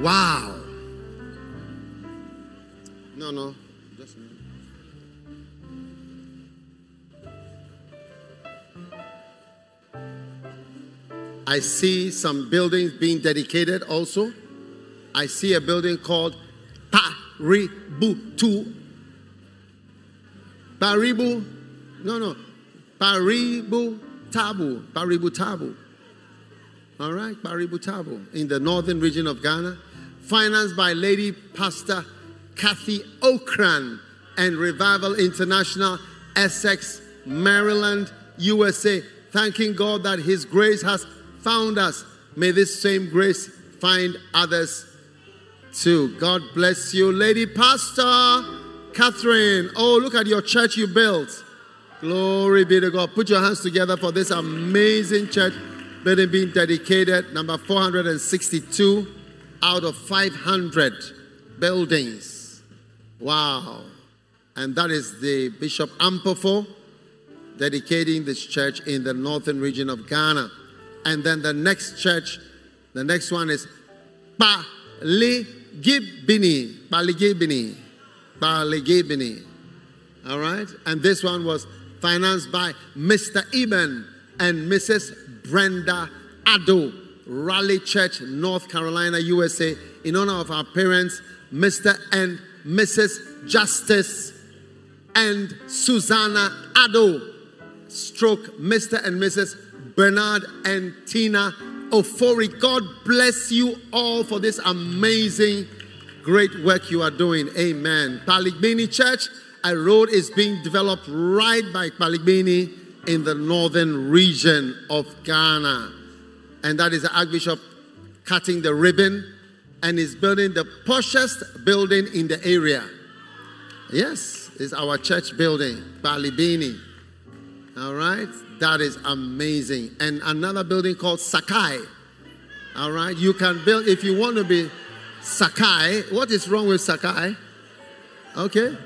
Wow. No, no. Just minute. I see some buildings being dedicated also. I see a building called Paribu Paribu, no, no, Paribu Tabu, Paribu Tabu. All right, Paribu Tabu in the northern region of Ghana, financed by Lady Pastor Kathy Okran and Revival International, Essex, Maryland, USA. Thanking God that His grace has found us. May this same grace find others too. God bless you, Lady Pastor Catherine. Oh, look at your church you built. Glory be to God. Put your hands together for this amazing church building being dedicated. Number 462 out of 500 buildings. Wow. And that is the Bishop Ampofo dedicating this church in the northern region of Ghana. And then the next church, the next one is Baligibini. Baligibini. Baligibini. All right? And this one was financed by Mr. Eben and Mrs. Brenda Addo, Raleigh Church, North Carolina, USA, in honor of our parents, Mr. and Mrs. Justice and Susanna Addo, stroke Mr. and Mrs. Bernard and Tina Ofori. God bless you all for this amazing, great work you are doing. Amen. Paligbini Church, a road is being developed right by Paligbini in the northern region of Ghana. And that is the Archbishop cutting the ribbon and is building the poshest building in the area. Yes, it's our church building, Balibini. All right, that is amazing. And another building called Sakai. All right, you can build if you want to be Sakai. What is wrong with Sakai? Okay,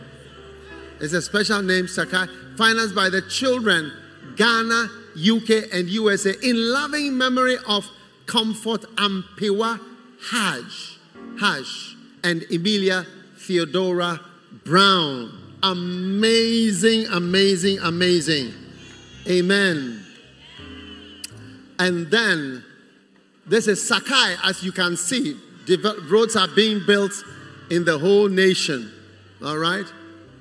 it's a special name, Sakai, financed by the children, Ghana, UK, and USA, in loving memory of Comfort Ampiwa Hajj, Hajj, and Emilia Theodora Brown. Amazing, amazing, amazing. Amen. And then this is Sakai, as you can see. Roads are being built in the whole nation. All right.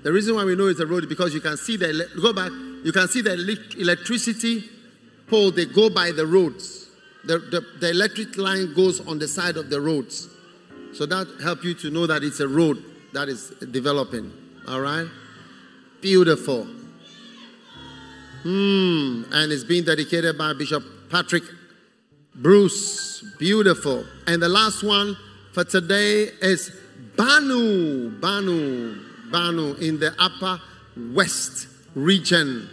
The reason why we know it's a road is because you can see the go back. You can see the elec- electricity pole. They go by the roads. The, the, the electric line goes on the side of the roads. So that help you to know that it's a road that is developing. All right. Beautiful. Hmm. And it's being dedicated by Bishop Patrick Bruce. Beautiful. And the last one for today is Banu. Banu. Banu in the upper west region.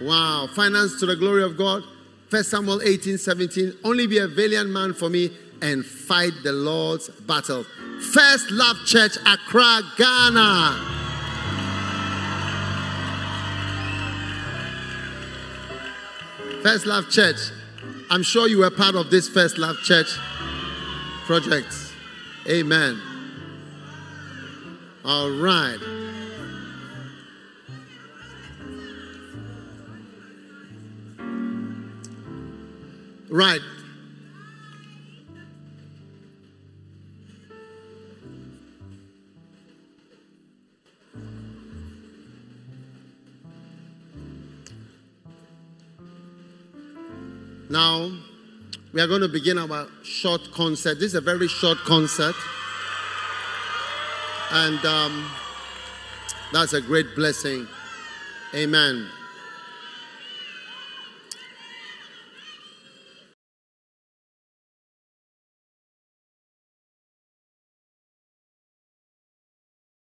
Wow. Finance to the glory of God. First Samuel 18 17. Only be a valiant man for me and fight the Lord's battle. First Love Church, Accra, Ghana. First Love Church. I'm sure you were part of this First Love Church project. Amen. All right. Right. Now, we are going to begin our short concert. This is a very short concert. And um, that's a great blessing. Amen.